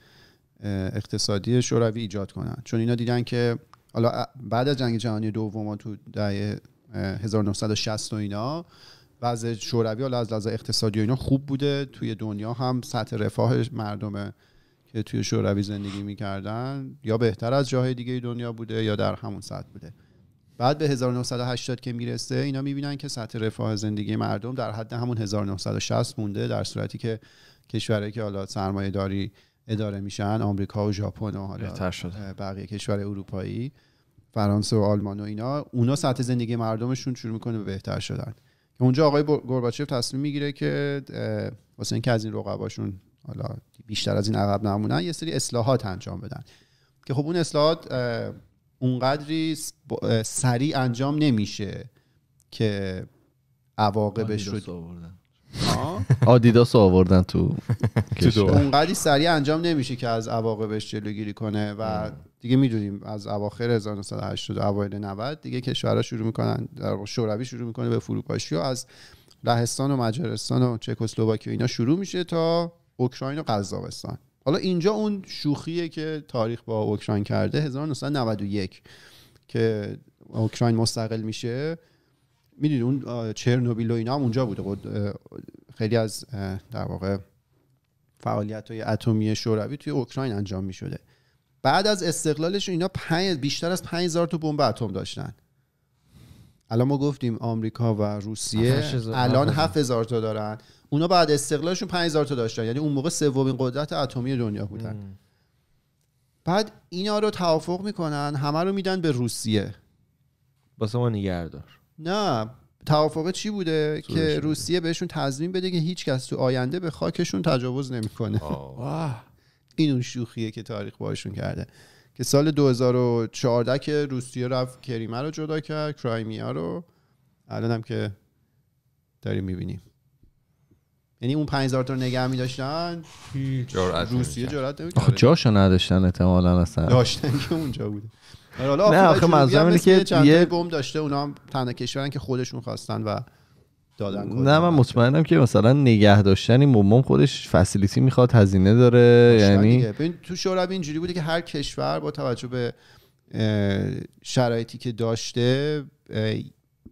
اقتصادی شوروی ایجاد کنن. چون اینا دیدن که حالا بعد از جنگ جهانی دوم تو دهه اه، 1960 و اینا وضع شوروی حالا از لحاظ اقتصادی اینا خوب بوده. توی دنیا هم سطح رفاه مردم که توی شوروی زندگی می‌کردن. یا بهتر از جاهای دیگه دنیا بوده یا در همون سطح بوده. بعد به 1980 که می‌رسه اینا می‌بینن که سطح رفاه زندگی مردم در حد همون 1960 مونده در صورتی که کشورهایی که حالا سرمایه داری اداره میشن آمریکا و ژاپن و حالا بقیه کشور اروپایی فرانسه و آلمان و اینا اونا سطح زندگی مردمشون شروع می‌کنه به بهتر شدن. که اونجا آقای گورباچف تصمیم می‌گیره که واسه اینکه از این رقباشون حالا بیشتر از این عقب نمونن یه سری اصلاحات انجام بدن. که خب اون اصلاحات اونقدری سریع انجام نمیشه که عواقبش رو؟ آدیداس رو آوردن تو کشور. اونقدری سریع انجام نمیشه که از عواقبش جلوگیری کنه و دیگه می‌دونیم از اواخر 1980 و اوایل 90 دیگه کشورها شروع می‌کنن در شوروی شروع می‌کنه به فروپاشی و از لهستان و مجارستان و چکسلواکی و اینا شروع میشه تا اوکراین و قزاقستان. حالا اینجا اون شوخیه که تاریخ با اوکراین کرده 1991 که اوکراین مستقل میشه. می‌دونی اون چرنوبیل و اینا هم اونجا بوده. خیلی از در واقع فعالیت های اتمی شوروی توی اوکراین انجام می شده بعد از استقلالش اینا پنج بیشتر از 5000 تا بمب اتم داشتن. الان ما گفتیم آمریکا و روسیه 7000 الان 7000 تا دارن. اونا بعد استقلالشون 5000 تا داشتن. یعنی اون موقع سومین قدرت اتمی دنیا بودن. بعد اینا رو توافق می‌کنن همه رو میدن به روسیه. واسه ما نگهدار. نه توافق چی بوده که. روسیه بهشون تضمین بده که هیچ کس تو آینده به خاکشون تجاوز نمی‌کنه؟ این اون شوخیه که تاریخ باشون کرده. که سال 2014 که روسیه رفت کریمه رو جدا کرد کرایمیا رو. الان هم که داریم می‌بینیم. یعنی اون 5000 تا نگه می‌داشتن روسیه. جرأت نمی‌کرد. جاشو نداشتن احتمالا اصلا. داشتن که اونجا بوده. حالا نه، آخه منظورم اینه که چند یه- بمب داشته اونا هم تنها کشورن که خودشون خواستن و دادن. نه من مطمئنم که مثلا نگه داشتن این بمبم خودش فسیلیتی می‌خواد هزینه داره یعنی. ببین تو شوروی اینجوری بوده که هر کشور با توجه به شرایطی که داشته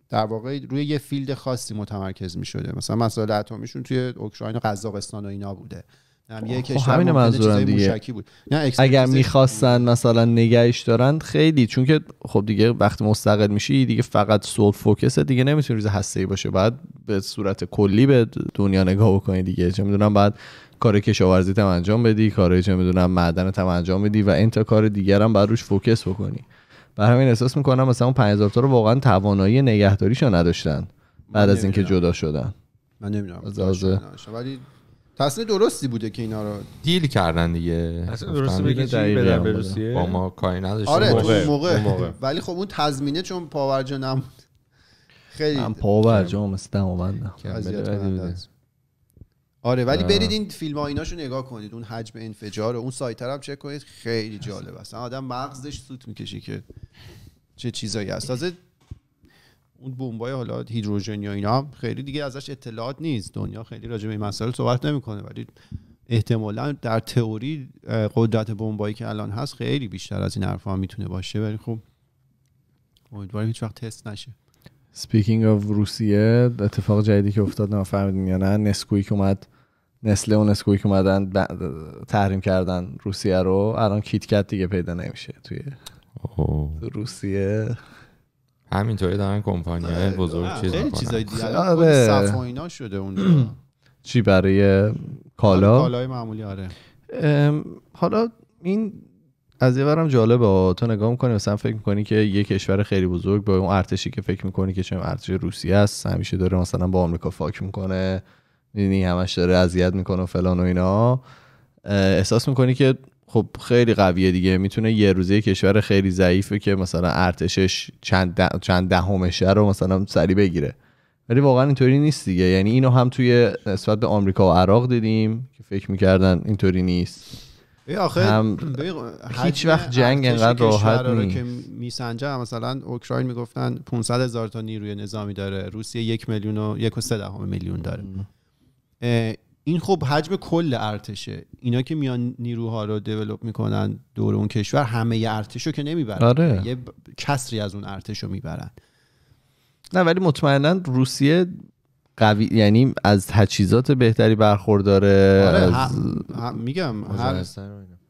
در واقع روی یه فیلد خاصی متمرکز می شده مثلا مسائل اتمیشون توی اوکراین و قزاقستان و اینا بوده یه خب کشور همین ممکنه منظورم دیگه. بود. نه اگر می‌خواستن مثلا نگهش دارن خیلی چون که خب دیگه وقتی مستقل میشی دیگه فقط سول فوکس دیگه نمی‌تونی روز هسته باشه. بعد به صورت کلی به دنیا نگاه بکنی دیگه. چه می‌دونم بعد کار کشاورزی هم انجام بدی کار چه می‌دونم معدن هم انجام بدی و این تا کار دیگر هم بعد روش فوکس بکنی. بر همین احساس می‌کنم مثلا اون 5000 تا رو واقعا توانایی نگهداریشو نداشتن بعد از اینکه جدا شدن. من نمی‌دونم. ولی تصمیم درستی بوده که اینا رو دیل کردن دیگه اصلا درسته بگی چی بدن هم به. روسیه با ما کاری نداشتیم آره موقع. اون موقع. موقع. ولی خب اون تضمینه چون پاورجا نبود خیلی هم پا و برجام مثل دماوندم اذیت بدی کننده بوده. است. آره ولی. برید این فیلم ها ایناشو نگاه کنید اون حجم انفجار و اون سایت هم چک کنید خیلی جالب است آدم مغزش سوت می‌کشه که چه چیزایی هست تازه اون بمبای حالا هیدروژن یا اینا خیلی دیگه ازش اطلاعات نیست. دنیا خیلی راجع به این مسائل صحبت نمی‌کنه ولی احتمالا در تئوری قدرت بمبایی که الان هست خیلی بیشتر از این حرفا می‌تونه باشه. ولی خب امیدواریم هیچ وقت تست نشه. speaking of روسیه اتفاق جدیدی که افتاد نفهمیدین یا نه Nesquik اومد Nestle و Nesquik اومدن ب- تحریم کردن روسیه رو الان KitKat دیگه پیدا نمیشه توی اوه. تو روسیه. همینطوری دارن کمپانی های بزرگ نه، چیز خیلی می‌کنن. چیزای دیگه. آره. صف و اینا شده اون چی برای کالا؟ کالای معمولی آره. حالا این از یه برم جالبه. تو نگاه می‌کنی مثلا فکر می‌کنی که یه کشور خیلی بزرگ با اون ارتشی که فکر می‌کنی که چه ارتش روسیه است همیشه داره مثلا با آمریکا فاک می‌کنه می‌دونی همش داره اذیت می‌کنه و فلان و اینا. احساس می‌کنی که خب خیلی قویه دیگه. می‌تونه یه روزه کشور خیلی ضعیفه که مثلا ارتشش چند ده- چند دهمشه رو مثلا سری بگیره. ولی واقعا اینطوری نیست دیگه. یعنی اینو هم توی نسبت به آمریکا و عراق دیدیم که فکر می‌کردن اینطوری نیست. هم هیچ وقت جنگ انقدر راحت نیست. که میسنجه مثلا اوکراین می‌گفتن 500 هزار تا نیروی نظامی داره روسیه یک میلیون و یک و سه دهم میلیون داره. این خب حجم کل ارتشه اینا که میان نیروها رو دیولپ می‌کنن دور اون کشور همه ارتش رو که نمی‌برن آره. یه ب- کسری از اون ارتش رو می‌برن نه ولی مطمئنا روسیه قوی یعنی از تجهیزات بهتری برخورداره آره از... هم- هم- میگم هر.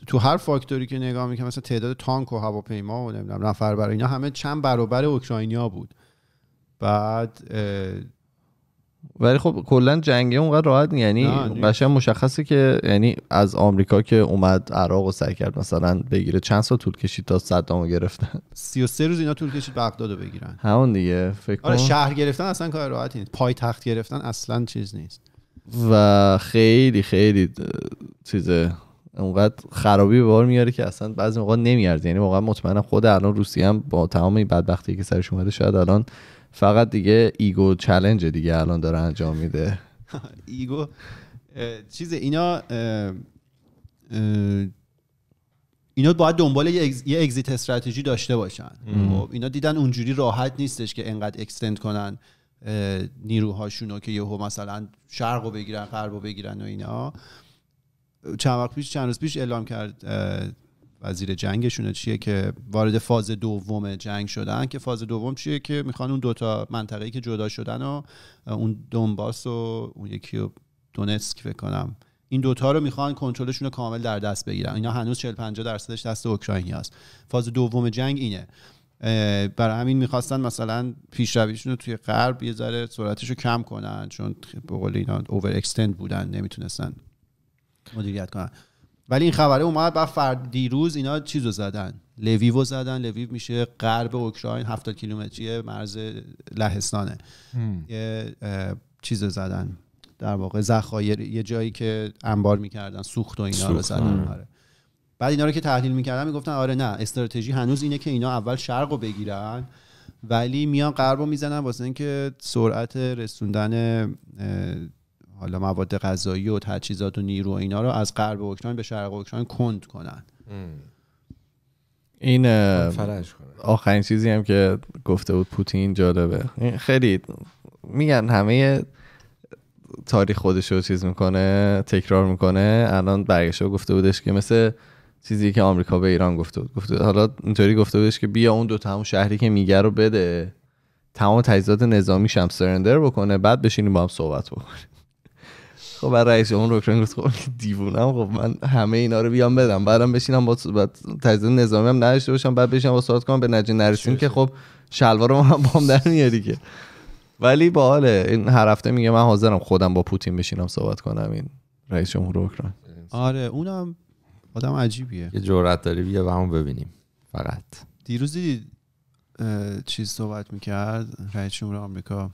تو هر فاکتوری که نگاه می‌کنم مثلا تعداد تانک و هواپیما و نمی‌دونم نفر برای اینا همه چند برابر اوکراینیا بود بعد اه، ولی خب کلا جنگه اونقدر راحت نی. یعنی. قشنگ مشخصه که یعنی از آمریکا که اومد عراق و سعی کرد مثلا بگیره. چند سال طول کشید تا صدامو گرفتن؟ 33 روز اینا طول کشید بغداد رو بگیرن. همون دیگه فکر آره شهر گرفتن اصلا کار راحتی نیست. پای تخت گرفتن اصلا چیز نیست. و خیلی خیلی اه، چیزه اونقدر خرابی به بار میاره که اصلا بعضی موقع نمیارزه. یعنی واقعا مطمئنم خود الان روسیه هم با تمام این بدبختی که سرش اومده شاید الان فقط دیگه ego challenge دیگه الان داره انجام میده. ego چیز اینا اینا باید دنبال یه, ex- یه exit strategy داشته باشن. خب اینا دیدن اونجوری راحت نیستش که انقدر extend کنن اه، نیروهاشونو که یهو مثلا شرق رو بگیرن غرب رو بگیرن و اینا. چند وقت پیش چند روز پیش اعلام کرد وزیر جنگشونه چیه که وارد فاز دوم جنگ شدن؟ که فاز دوم چیه که می‌خوان اون دوتا منطقه‌ای که جدا شدن و اون دونباس و اون یکی رو دونتسک فکر کنم. این دوتا رو می‌خوان کنترلشون رو کامل در دست بگیرن. اینا هنوز 40 50 درصدش دست اوکراینی هست فاز دوم جنگ اینه. برای همین می‌خواستن مثلا پیشرویشون رو توی غرب یه ذره سرعتش رو کم کنن چون به قول اینا over extend بودن نمی‌تونستن مدیریت کنن. ولی این خبره اومد بعد فرد دیروز اینا چیزو زدن. لویو زدن. لویو میشه غرب اوکراین 70 کیلومتری مرز لهستانه. یه اه، چیز رو زدن. در واقع ذخایر یه جایی که انبار می‌کردن سوخت و اینا رو زدن. آره. بعد اینا رو که تحلیل می‌کردن می‌گفتن آره نه استراتژی هنوز اینه که اینا اول شرق رو بگیرن ولی میان غرب رو می‌زنن واسه اینکه سرعت رسوندن حالا مواد غذایی و تجهیزات و نیرو و اینا رو از غرب اوکراین به شرق اوکراین کند کنن. این اه، فرج کنه آخرین چیزی هم که گفته بود پوتین جالبه. خیلی میگن همه تاریخ خودش رو چیز می‌کنه تکرار می‌کنه. الان برگشته و گفته بودش که مثل چیزی که آمریکا به ایران گفته بود. گفته حالا اینطوری گفته بودش که بیا اون دو تا همون شهری که میگه رو بده. تمام تجهیزات نظامیش هم سرندر بکنه بعد بشینیم با هم صحبت بکنیم. خب بعد رئیس جمهور اوکراین گفت خب دیوونم خب من همه اینا رو بیام بدم. بعدم بشینم با بعد تجهیزات نظامی هم نداشته باشم بعد بشینم با صحبت کنم به نجی نرسیم که خب شلوار رو هم بام در میاری که ولی باحاله. این هر هفته میگه من حاضرم خودم با پوتین بشینم صحبت کنم این رئیس جمهور اوکراین. آره اونم آدم عجیبیه. یه جرأت داری بیا و همون ببینیم. فقط. دیروز دیدی چیز صحبت می‌کرد رئیس جمهور آمریکا.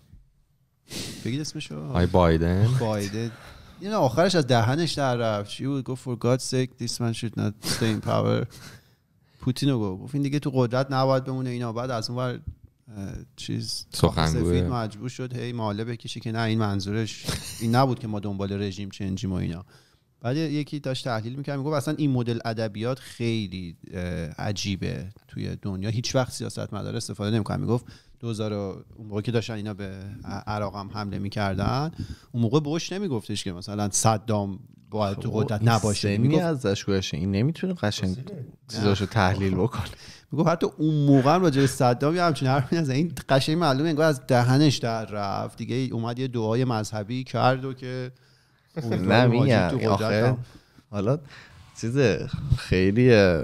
بگید اسمشو. آی بایدن. بایدن. این آخرش از دهنش در رفت. چی بود گفت for God's sake this man should not stay in power. پوتین رو گفت. این دیگه تو قدرت نباید بمونه اینا. بعد از اون چیز. سفید مجبور شد هی ماله بکشه که نه این منظورش این نبود که ما دنبال رژیم چنجیم و اینا. بعد یکی داشت تحلیل می‌کرد می‌گفت اصلا این مدل ادبیات خیلی عجیبه توی دنیا. هیچ وقت سیاست مدار استفاده نمی‌کنن می‌گفت 2000 و- اون موقع که داشتن اینا به عراق هم حمله می‌کردن اون موقع بوش نمیگفتش که مثلا صدام باید تو قدرت نباشه. سنی می‌گفت ازش گوشه این نمی‌تونه قشنگ چیزاشو تحلیل بکنه. می‌گفت حتی اون موقع هم راجع به صدام یه همچین حرفی نزد. این قشنگ معلومه انگار از دهنش در رفت. دیگه اومد یه دعای مذهبی کرد و که نه میگم. حالا چیز خیلی اه،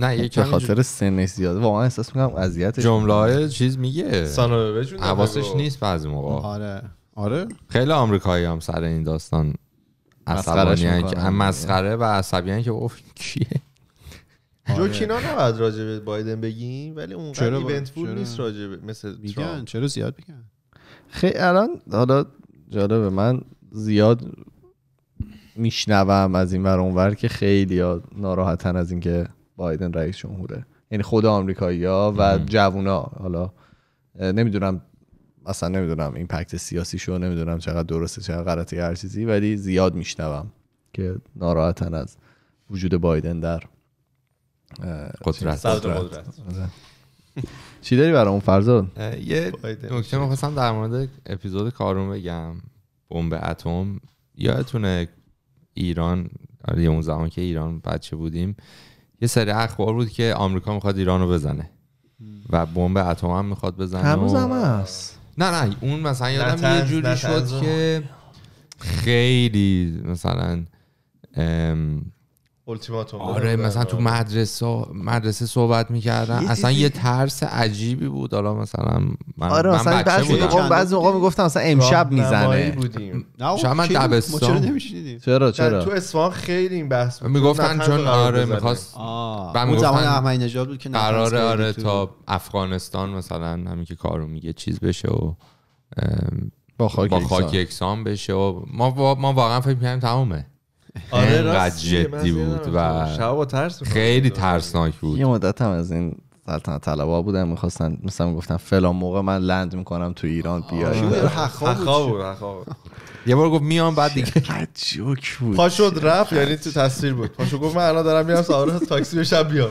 نه یه به خاطر سنش زیاده واقعا احساس می‌کنم اذیتش جمله های چیز میگه. سانو بجون حواسش نیست بعضی موقع. آره. آره؟ خیلی آمریکایی هم سر این داستان عصبانی که مسخره و عصبی که اوف کیه؟ جوکینا نباید راجع به بایدن بگیم ولی اون چرا ایونت فول چرا؟ نیست راجع به مثل میگن. چرا زیاد میگن؟ خیلی الان حالا جالبه من زیاد میشنوم از این ور اونور که خیلی ناراحتن از اینکه بایدن رئیس جمهوره. یعنی خود آمریکایی ها و جوونا. حالا نمی‌دونم اصلا نمی‌دونم این پکت سیاسی شو نمی‌دونم چقدر درسته چقدر غلطه هر چیزی ولی زیاد میشنوم که ناراحتن از وجود بایدن در قدرت. قدرت. چی داری برای اون فرزاد یه. نکته می‌خواستم در مورد اپیزود کارون بگم. بمب اتم. یادتونه ایران آره یه اون زمان که ایران بچه بودیم. یه سری اخبار بود که آمریکا می‌خواد ایران رو بزنه. و بمب اتم هم می‌خواد بزنه هنوز و- هم هست. نه نه اون مثلا یادم یه جوری شد که خیلی مثلا ام، التیماتوم آره مثلا تو مدرسه مدرسه صحبت می‌کردن. اصلا یه ترس عجیبی بود. حالا مثلا من, آره من مثلا بچه بعضی بودم. موقع بعضی موقع می‌گفتم مثلا امشب می‌زنه. بودیم. شاید من دبستان. چرا نمیشنیدیم؟ چرا چرا؟ تو اصفهان خیلی این بحث بود. می‌گفتن چون قرار آره. می‌خواست اون زمان احمدی نژاد بود که خیلی آره تا افغانستان مثلا همین که کارو میگه چیز بشه و با خاک با یکسان. خاک یکسان بشه و ما ما واقعا فکر می‌کردیم تمومه. آره جدی بود و شب با ترس. خیلی ترسناک بود. یه مدت هم از این سلطنت طلبا بودن می‌خواستن مثلا گفتن فلان موقع من لند می‌کنم تو ایران؟ بیاید حخا بود. یه بار گفت میام بعد دیگه جوک بود. پا شد رفت یعنی تو تصویر بود. پاشو گفت من الان دارم میرم سوار تاکسی بشم بیام.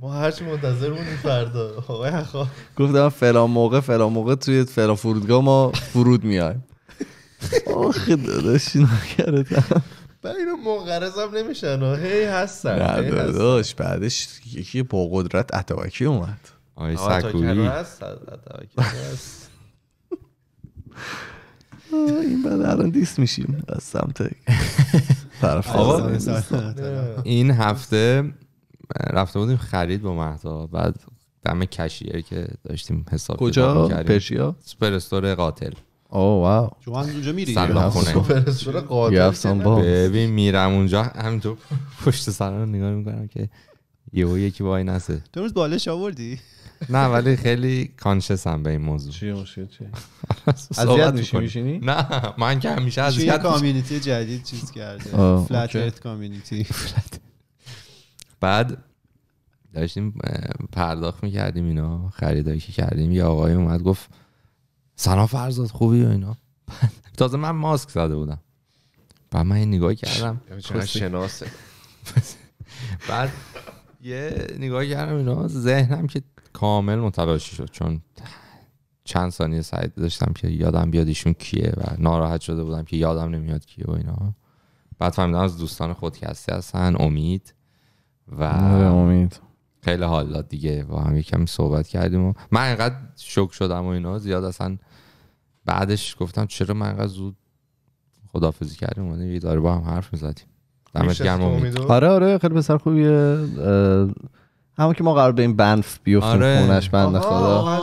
ما هرچی منتظر بودیم فردا. آقای حخا گفتم فلان موقع فلان موقع توی فلان فرودگاه ما فرود میایم. آخه داداش نکردم بعد اینو منقرض هم نمیشن. و هی هستن نه. داداش بعدش یکی با قدرت اتابکی اومد تا سکویی این بعد الان دیست میشیم. از سمت طرف. این هفته رفته بودیم خرید با مهدا بعد دم کشیر که داشتیم حساب کجا. پرشیا؟ سوپر استور قاتل. اوه واو. شما هم اونجا میری. ببین میرم اونجا. همینطور پشت سر رو نگاه می‌کنم که یهو یکی وای نسه تو روز بالش آوردی؟ نه ولی خیلی کانشسم به این موضوع. چی مشکل چی اذیت میشی. میشینی؟ نه من که همیشه چون یه اذیت. کامیونیتی جدید چیز کرده. فلت کامیونیتی بعد داشتیم پرداخت می‌کردیم اینا خریدایی که کردیم. یه آقای اومد گفت سلام فرزاد خوبی و اینا؟ تازه من ماسک زده بودم. بعد من این نگاه کردم. چقدر شناسه. بعد یه نگاه کردم اینا ذهنم که کامل متلاشی شد چون چند ثانیه سعی داشتم که یادم بیاد ایشون کیه و ناراحت شده بودم که یادم نمیاد کیه و اینا. بعد فهمیدم از دوستان خودکسته هستن امید و آره امید. خیلی حال داد دیگه. با هم یکم صحبت کردیم و من انقدر شوک شدم و اینا زیاد اصلا بعدش گفتم چرا من انقدر زود خدافزی کردیم؟ اومدیم یه داره با هم حرف می‌زدیم. دمت گرم امید؟ آره آره خیلی پسر خوبیه. اه، همون که ما قرار به این بنف بیفتیم آره. خونش بنده آها، خدا. از-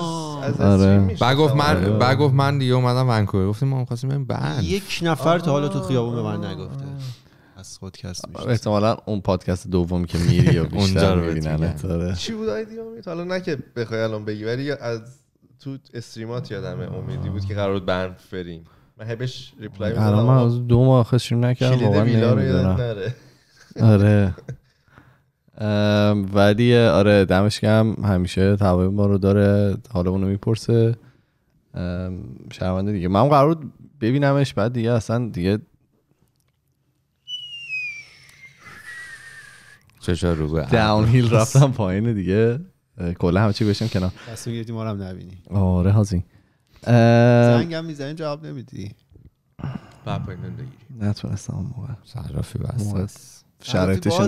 از آره. استریم می‌شناسم. بعد گفت من آره. بعد گفت من دیگه اومدم ونکوور. گفتیم ما می‌خواستیم بریم بند یک نفر تا حالا تو خیابون به من نگفته. از خودکست میشه احتمالا اون پادکست دومی که میری یا اونجا بیشتر رو می‌بینن میگن. آره. چی بود آیدی امید حالا نه که بخوای الان بگی ولی از تو استریمات یادمه امیدی بود که قرار بود برف بریم. من هی بهش ریپلای الان من می‌دادم از دو ماه خشیم نکردم واقعا ویلا رو نمی‌دونم. آره. ولی آره دمش گرم. همیشه توای ما رو داره حالا اونو می‌پرسه. شرمنده دیگه. من قرار بود ببینمش بعد دیگه اصلا دیگه چشا رو به داون هیل رفتم پایین دیگه. کلا همه چی بشم کنار. دست گرفتی ما رو هم نبینی. آره هازی اه، زنگم می‌زنی جواب نمیدی. بعد پایین نمی‌گیری. نتونستم اون موقع. صرافی موقع بس بود.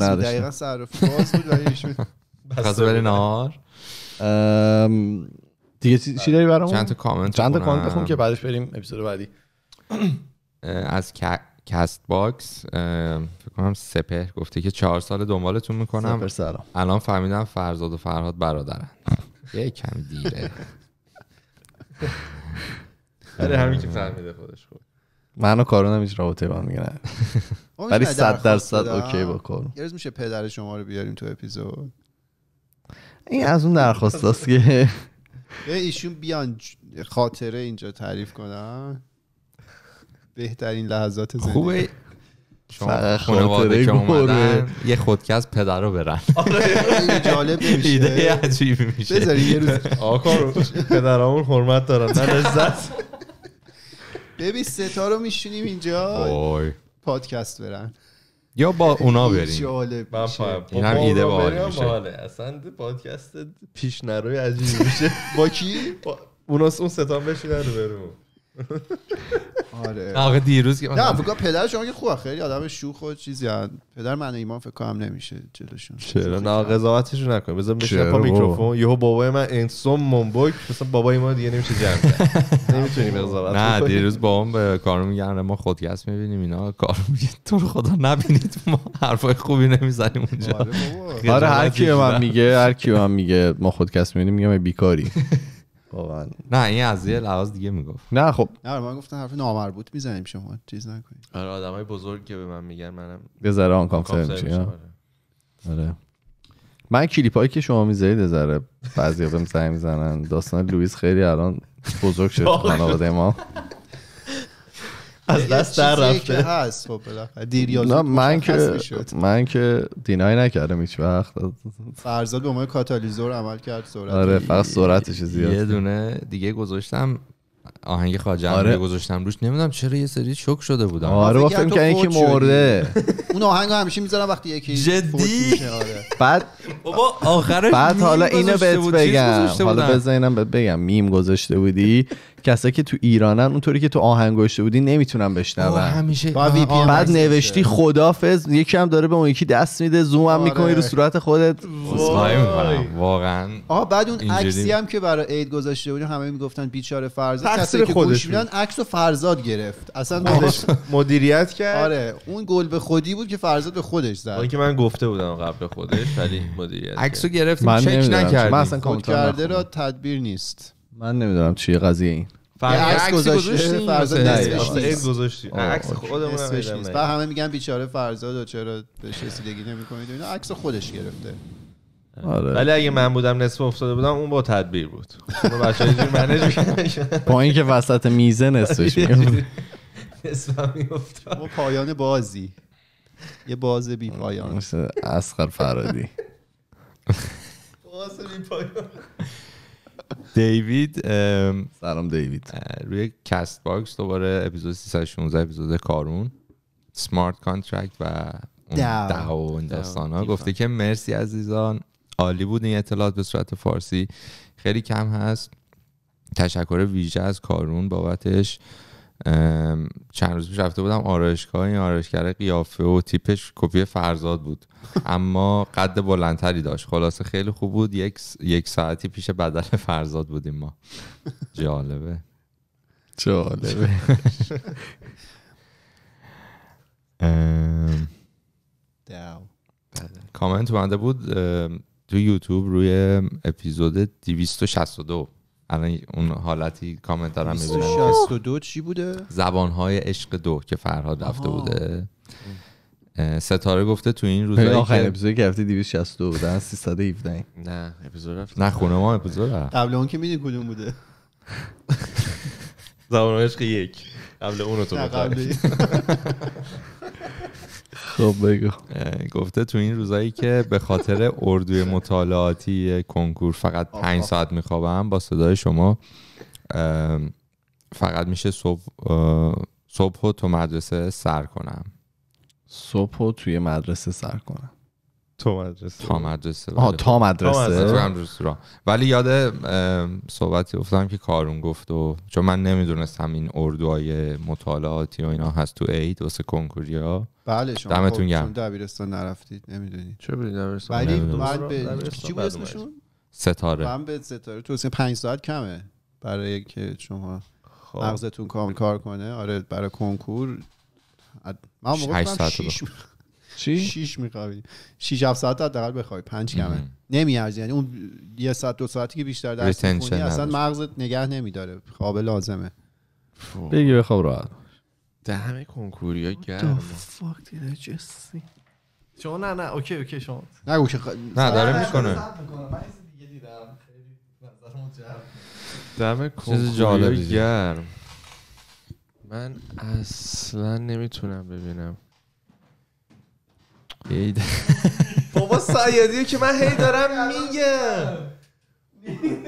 نداشتم دقیقا صرافی باز بود ولی ایشون بری نهار ام، دیگه چی داری برامون؟ چند تا کامنت چند تا. کامنت بخون که بعدش بریم اپیزود بعدی. از کست باکس فکر کنم سپر گفته که چهار سال دنبالتون می‌کنم. سپر سلام الان فهمیدم فرزاد و فرهاد برادرن. یه کم دیره. آره همین که فهمیده خودش خود. من و کارون هم هیچ رابطه با هم دیگه نه. ما ولی می‌شه صد درخواست درصد بدم؟ اوکی با کارون. یه روز میشه پدر شما رو بیاریم تو اپیزود؟ این از اون درخواست هست که ایشون بیان خاطره اینجا تعریف کنن. بهترین لحظات زندگی. خوبه. شما خانواده که. اومدن یه خودکست پدر رو برن. خیلی جالب ایده نمیشه عجیبی میشه. بذاری یه روز. آقا رو پدرامون حرمت دارن. نه لذت. ببین ستا رو میشونیم اینجا. وای. پادکست برن. یا با اونا بریم. جالب میشه. این هم ایده باحالی بریم میشه. اصلا پادکست پیش نروی عجیبی میشه. با کی؟ اونا اون ستان بشینن رو بریم. آره. آقا دیروز که نه فکر کنم پدر شما که خوبه خیلی آدم شوخ و چیزی هن. پدر من ایمان فکر کنم نمیشه جلوشون. چرا؟ نه قضاوتشو نکن بذار بشین چرا پا؟ میکروفون. یهو بابای من انسوم منبک مثلا بابای ما دیگه نمیشه جمع کرد. نمی‌تونیم قضاوت نه. دیروز با هم به کارو میگن ما خودکست می‌بینیم اینا. کارو میگه تو رو خدا نبینید ما حرفای خوبی نمی‌زنیم اونجا. آره بابا. آره هر کی به من. میگه هر کی به من میگه ما خودکست می‌بینیم میگم بیکاری واقعا. نه این از یه لحاظ دیگه می‌گفت. نه خب. نه من گفتم حرف نامربوط می‌زنیم شما چیز نکنید. آره آدمای بزرگ که به من میگن منم یه ذره آن ها؟ آره. آره. من کلیپ هایی که شما می‌ذارید یه ذره بعضی بهم زنگ می‌زنن. داستان لوئیس خیلی الان بزرگ شد. خانواده ما. از دست در رفته. هست خب بالاخره. دیر یا زود من که. من که دینای نکردم هیچ وقت. فرزاد به عنوان کاتالیزور عمل کرد سرعت آره فقط سرعتش یه زیاد دونه دیگه گذاشتم. آهنگ خواجه آره. آره. گذاشتم روش نمی‌دونم چرا یه سری شک شده بودم آره کردم کنم تو یکی. مرده اون آهنگ همیشه می‌ذارم وقتی یکی جدی؟ آره بعد بابا آخرش بعد میم حالا اینو گذاشته بهت بگم حالا اینم بهت بگم میم گذاشته بودی کسایی که تو ایرانن اونطوری که تو آهنگ گذاشته بودی نمی‌تونن بابا بشنون همیشه بعد. نوشتی خدافظ یکی هم داره به اون یکی دست میده زوم هم آره. می‌کنی رو صورت خودت واقعا آها بعد اون. عکسی هم که برای عید گذاشته بودیم همه می‌گفتن بیچاره فرزاد کسایی که خودش گوش میدن عکس و فرزاد گرفت. اصلا خودش مدیریت کرد؟ آره اون گل به خودی بود که فرزاد به خودش زد. اون که من گفته بودم قبل خودش ولی مدیریت عکسو. گرفتیم من چک نمی‌دونم. نکردیم. من اصلا کرده. را تدبیر نیست. من نمی‌دونم چیه قضیه این. عکس گذاشته فرزاد نصفش گذاشتی عکس. خودمون نیست. همه میگن بیچاره فرزاد و چرا بهش رسیدگی نمی‌کنید و اینا. عکس خودش گرفته. آره. ولی اگه من بودم نصف افتاده بودم اون با تدبیر بود. با اینکه وسط میزه نصفش میگم نصفم می‌افتاد. اما پایان بازی. یه باز بی پایان. مثل اصغر فرهادی. واسه بی پایان. دیوید ام، سلام دیوید. روی Castbox دوباره اپیزود 316 اپیزود کارون. smart contract و اون. داو و این داستان ها. گفته که مرسی عزیزان. عالی بود این اطلاعات به صورت فارسی. خیلی کم هست. تشکر ویژه از کارون بابتش. چند روز پیش رفته بودم آرایشگاه. این آرایشگر قیافه و تیپش کپی فرزاد بود. اما قد بلندتری داشت. خلاصه خیلی خوب بود. یک, یک ساعتی پیش بدل فرزاد بودیم ما. جالبه. جالبه. کامنت اومده بود تو یوتیوب روی اپیزود 262 الان اون حالتی کامنت دارم می‌بینم 262 چی بوده؟ زبانهای عشق دو که فرهاد رفته آها. بوده ستاره گفته تو این آخرین روزایی که اپیزودی که رفتی 262 بودن 317 نه اپیزود رفت نه خونه ما اپیزود رفت. قبل اون که میدین کدوم بوده زبان عشق یک قبل اونو تو نه، بخوای. قبل- خب بگو. گفته تو این روزایی که به خاطر اردوی مطالعاتی کنکور فقط پنج ساعت میخوابم با صدای شما فقط میشه صبح صبح تو مدرسه سر کنم. صبح توی مدرسه سر کنم. تو مدرسه. تا مدرسه آها ولی تا مدرسه. تو مدرسه. هم رستوران ولی یاد صحبتی افتادم که کارون گفت و چون من نمی‌دونستم این اردوهای مطالعاتی و اینا هست تو عید واسه کنکوریا بله شما دمتون خب گرم. چون دبیرستان نرفتید نمی‌دونید چه بودی دبیرستان؟ ولی. بعد به چی بود اسمشون ستاره من به ستاره تو پنج ساعت کمه برای که شما خب. مغزتون کامل کار کنه آره برای کنکور من موقع هشت گفتم ساعت رو شیش چی؟ شیش میخوابی شیش هفت ساعت حداقل بخوای پنج کمه. نمیارزی یعنی اون یه ساعت دو ساعتی که بیشتر درس می‌خونی اصلا. مغزت نگه نمیداره خواب لازمه بگی بخواب راحت دم کنکوریا گرم شما نه نه اوکی اوکی شما. نگو که خ- نه داره می‌کنه. دم چیز جالبی. گرم. من اصلا نمی‌تونم ببینم. بابا سیادیه که من هی دارم میگم.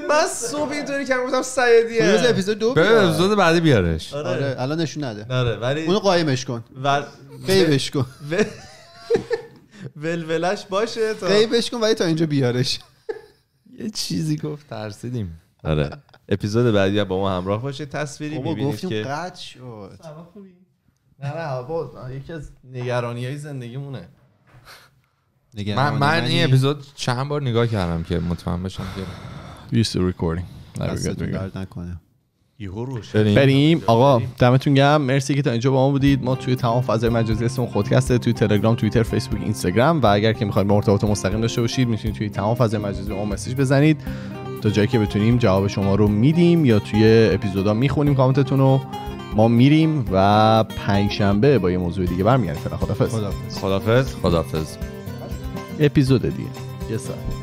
من صبح اینطوری که گفتم روز سیادیه اپیزود دو به بیار. اپیزود بعدی بیارش. آره. الان نشون نده. آره ولی اونو قایمش کن. ول- غیبش کن. ول- ولولش باشه تا غیبش کن ولی تا اینجا بیارش. یه چیزی گفت ترسیدیم. آره. اپیزود بعدی با ما همراه باشه. تصویری بابا می‌بینید گفتیم که قطع شد. نه نه با یکی از نگرانی های زندگیمونه من, من این اپیزود چند بار نگاه کردم که مطمئن بشم که used to recording. نکنه. یهو روشن بریم. بریم. آقا دمتون گرم. مرسی که تا اینجا با ما بودید. ما توی تمام فضای مجازی اسمون خودکسته توی تلگرام توییتر فیسبوک اینستاگرام. و اگر که می‌خواید مرتبط مستقیم داشته باشید می‌تونید توی تمام فضای مجازی به ما مسیج بزنید. تا جایی که بتونیم جواب شما رو میدیم یا توی اپیزودا می‌خونیم کامنتتون رو. ما میریم و پنجشنبه با یه موضوع دیگه برمیگردیم. خدافظ خدافظ خدافظ خدافظ اپیزود دیگه. یه ساعت.